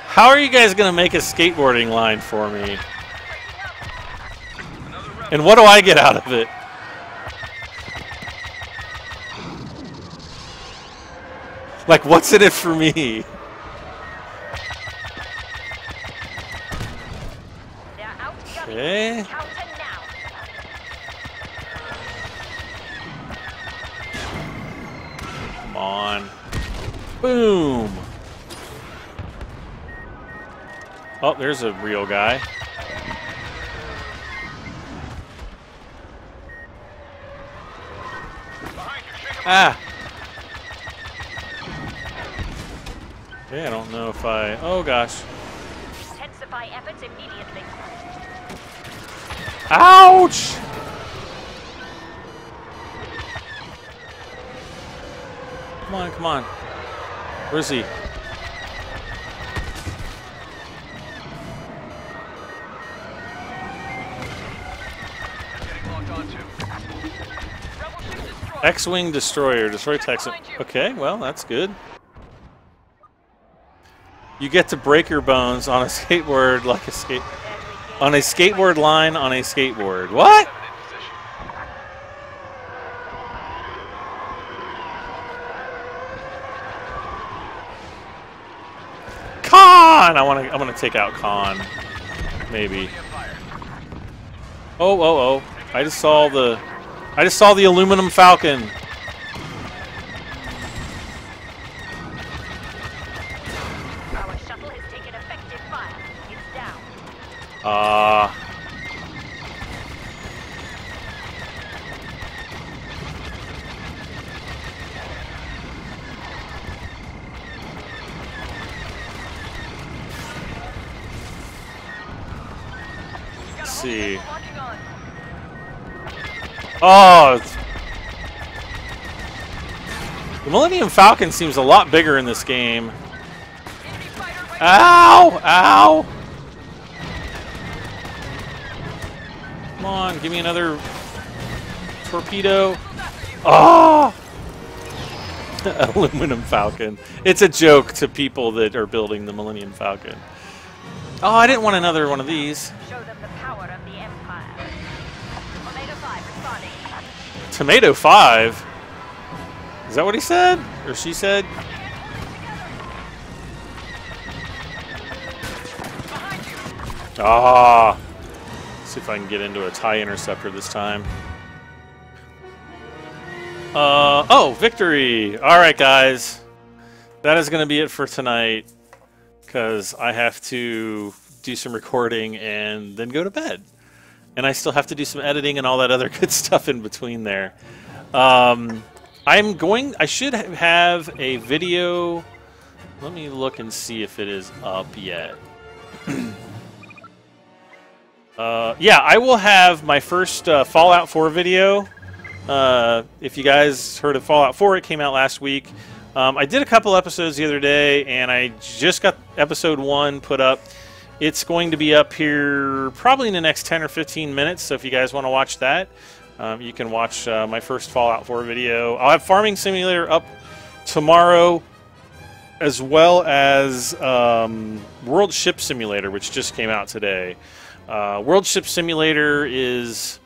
How are you guys gonna make a skateboarding line for me? And what do I get out of it? Like, what's in it for me? Okay. Come on. Boom. Oh, there's a real guy. Ah. Okay, I don't know if I. Oh gosh. Intensify efforts immediately. Ouch! Come on, come on. Where's he? getting locked onto. Rebel ship destroyed. X-wing destroyer, destroy Texan. Okay, well that's good. You get to break your bones on a skateboard like a skate on a skateboard line on a skateboard. What? Khan! I want to. I'm gonna take out Khan. Maybe. Oh, oh, oh! I just saw the. I just saw the aluminum falcon. Millennium Falcon seems a lot bigger in this game. Ow! Ow! Come on, give me another torpedo. Oh! <laughs> Aluminum Falcon. It's a joke to people that are building the Millennium Falcon. Oh, I didn't want another one of these. Show them the power of the Empire. Tornado 5. Tomato 5? Is that what he said? Or she said? Ah. See if I can get into a tie interceptor this time. Uh, oh, victory! Alright, guys. That is going to be it for tonight. Because I have to do some recording and then go to bed. And I still have to do some editing and all that other <laughs> good stuff in between there. Um, I'm going... I should have a video... Let me look and see if it is up yet. <clears throat> Uh, yeah, I will have my first uh, Fallout 4 video. Uh, if you guys heard of Fallout 4, it came out last week. Um, I did a couple episodes the other day, and I just got episode 1 put up. It's going to be up here probably in the next 10 or 15 minutes, so if you guys want to watch that, um, you can watch uh, my first Fallout 4 video. I'll have Farming Simulator up tomorrow, as well as um, World Ship Simulator, which just came out today. Uh, World Ship Simulator is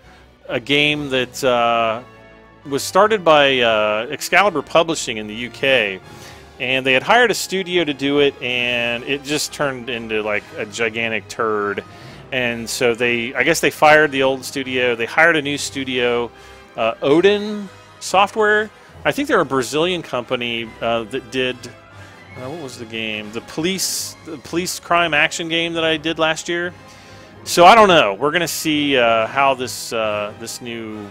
a game that uh, was started by uh, Excalibur Publishing in the UK, and they had hired a studio to do it, and it just turned into like a gigantic turd. And so they, I guess they fired the old studio. They hired a new studio, uh, Odin Software. I think they're a Brazilian company uh, that did. Uh, what was the game? The police, the police crime action game that I did last year. So I don't know. We're gonna see uh, how this uh, this new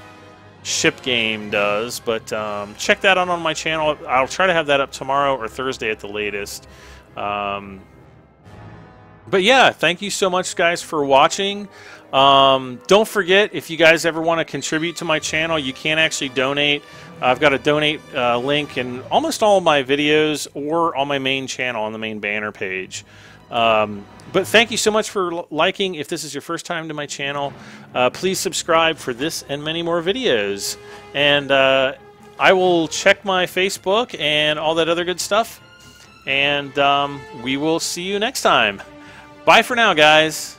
ship game does, but um, check that out on my channel. I'll try to have that up tomorrow or Thursday at the latest. Um, but yeah, thank you so much, guys, for watching. Um, don't forget, if you guys ever want to contribute to my channel, you can actually donate. I've got a donate uh, link in almost all of my videos or on my main channel on the main banner page. Um, but thank you so much for liking. If this is your first time to my channel, uh, please subscribe for this and many more videos. And uh, I will check my Facebook and all that other good stuff. And um, we will see you next time. Bye for now, guys.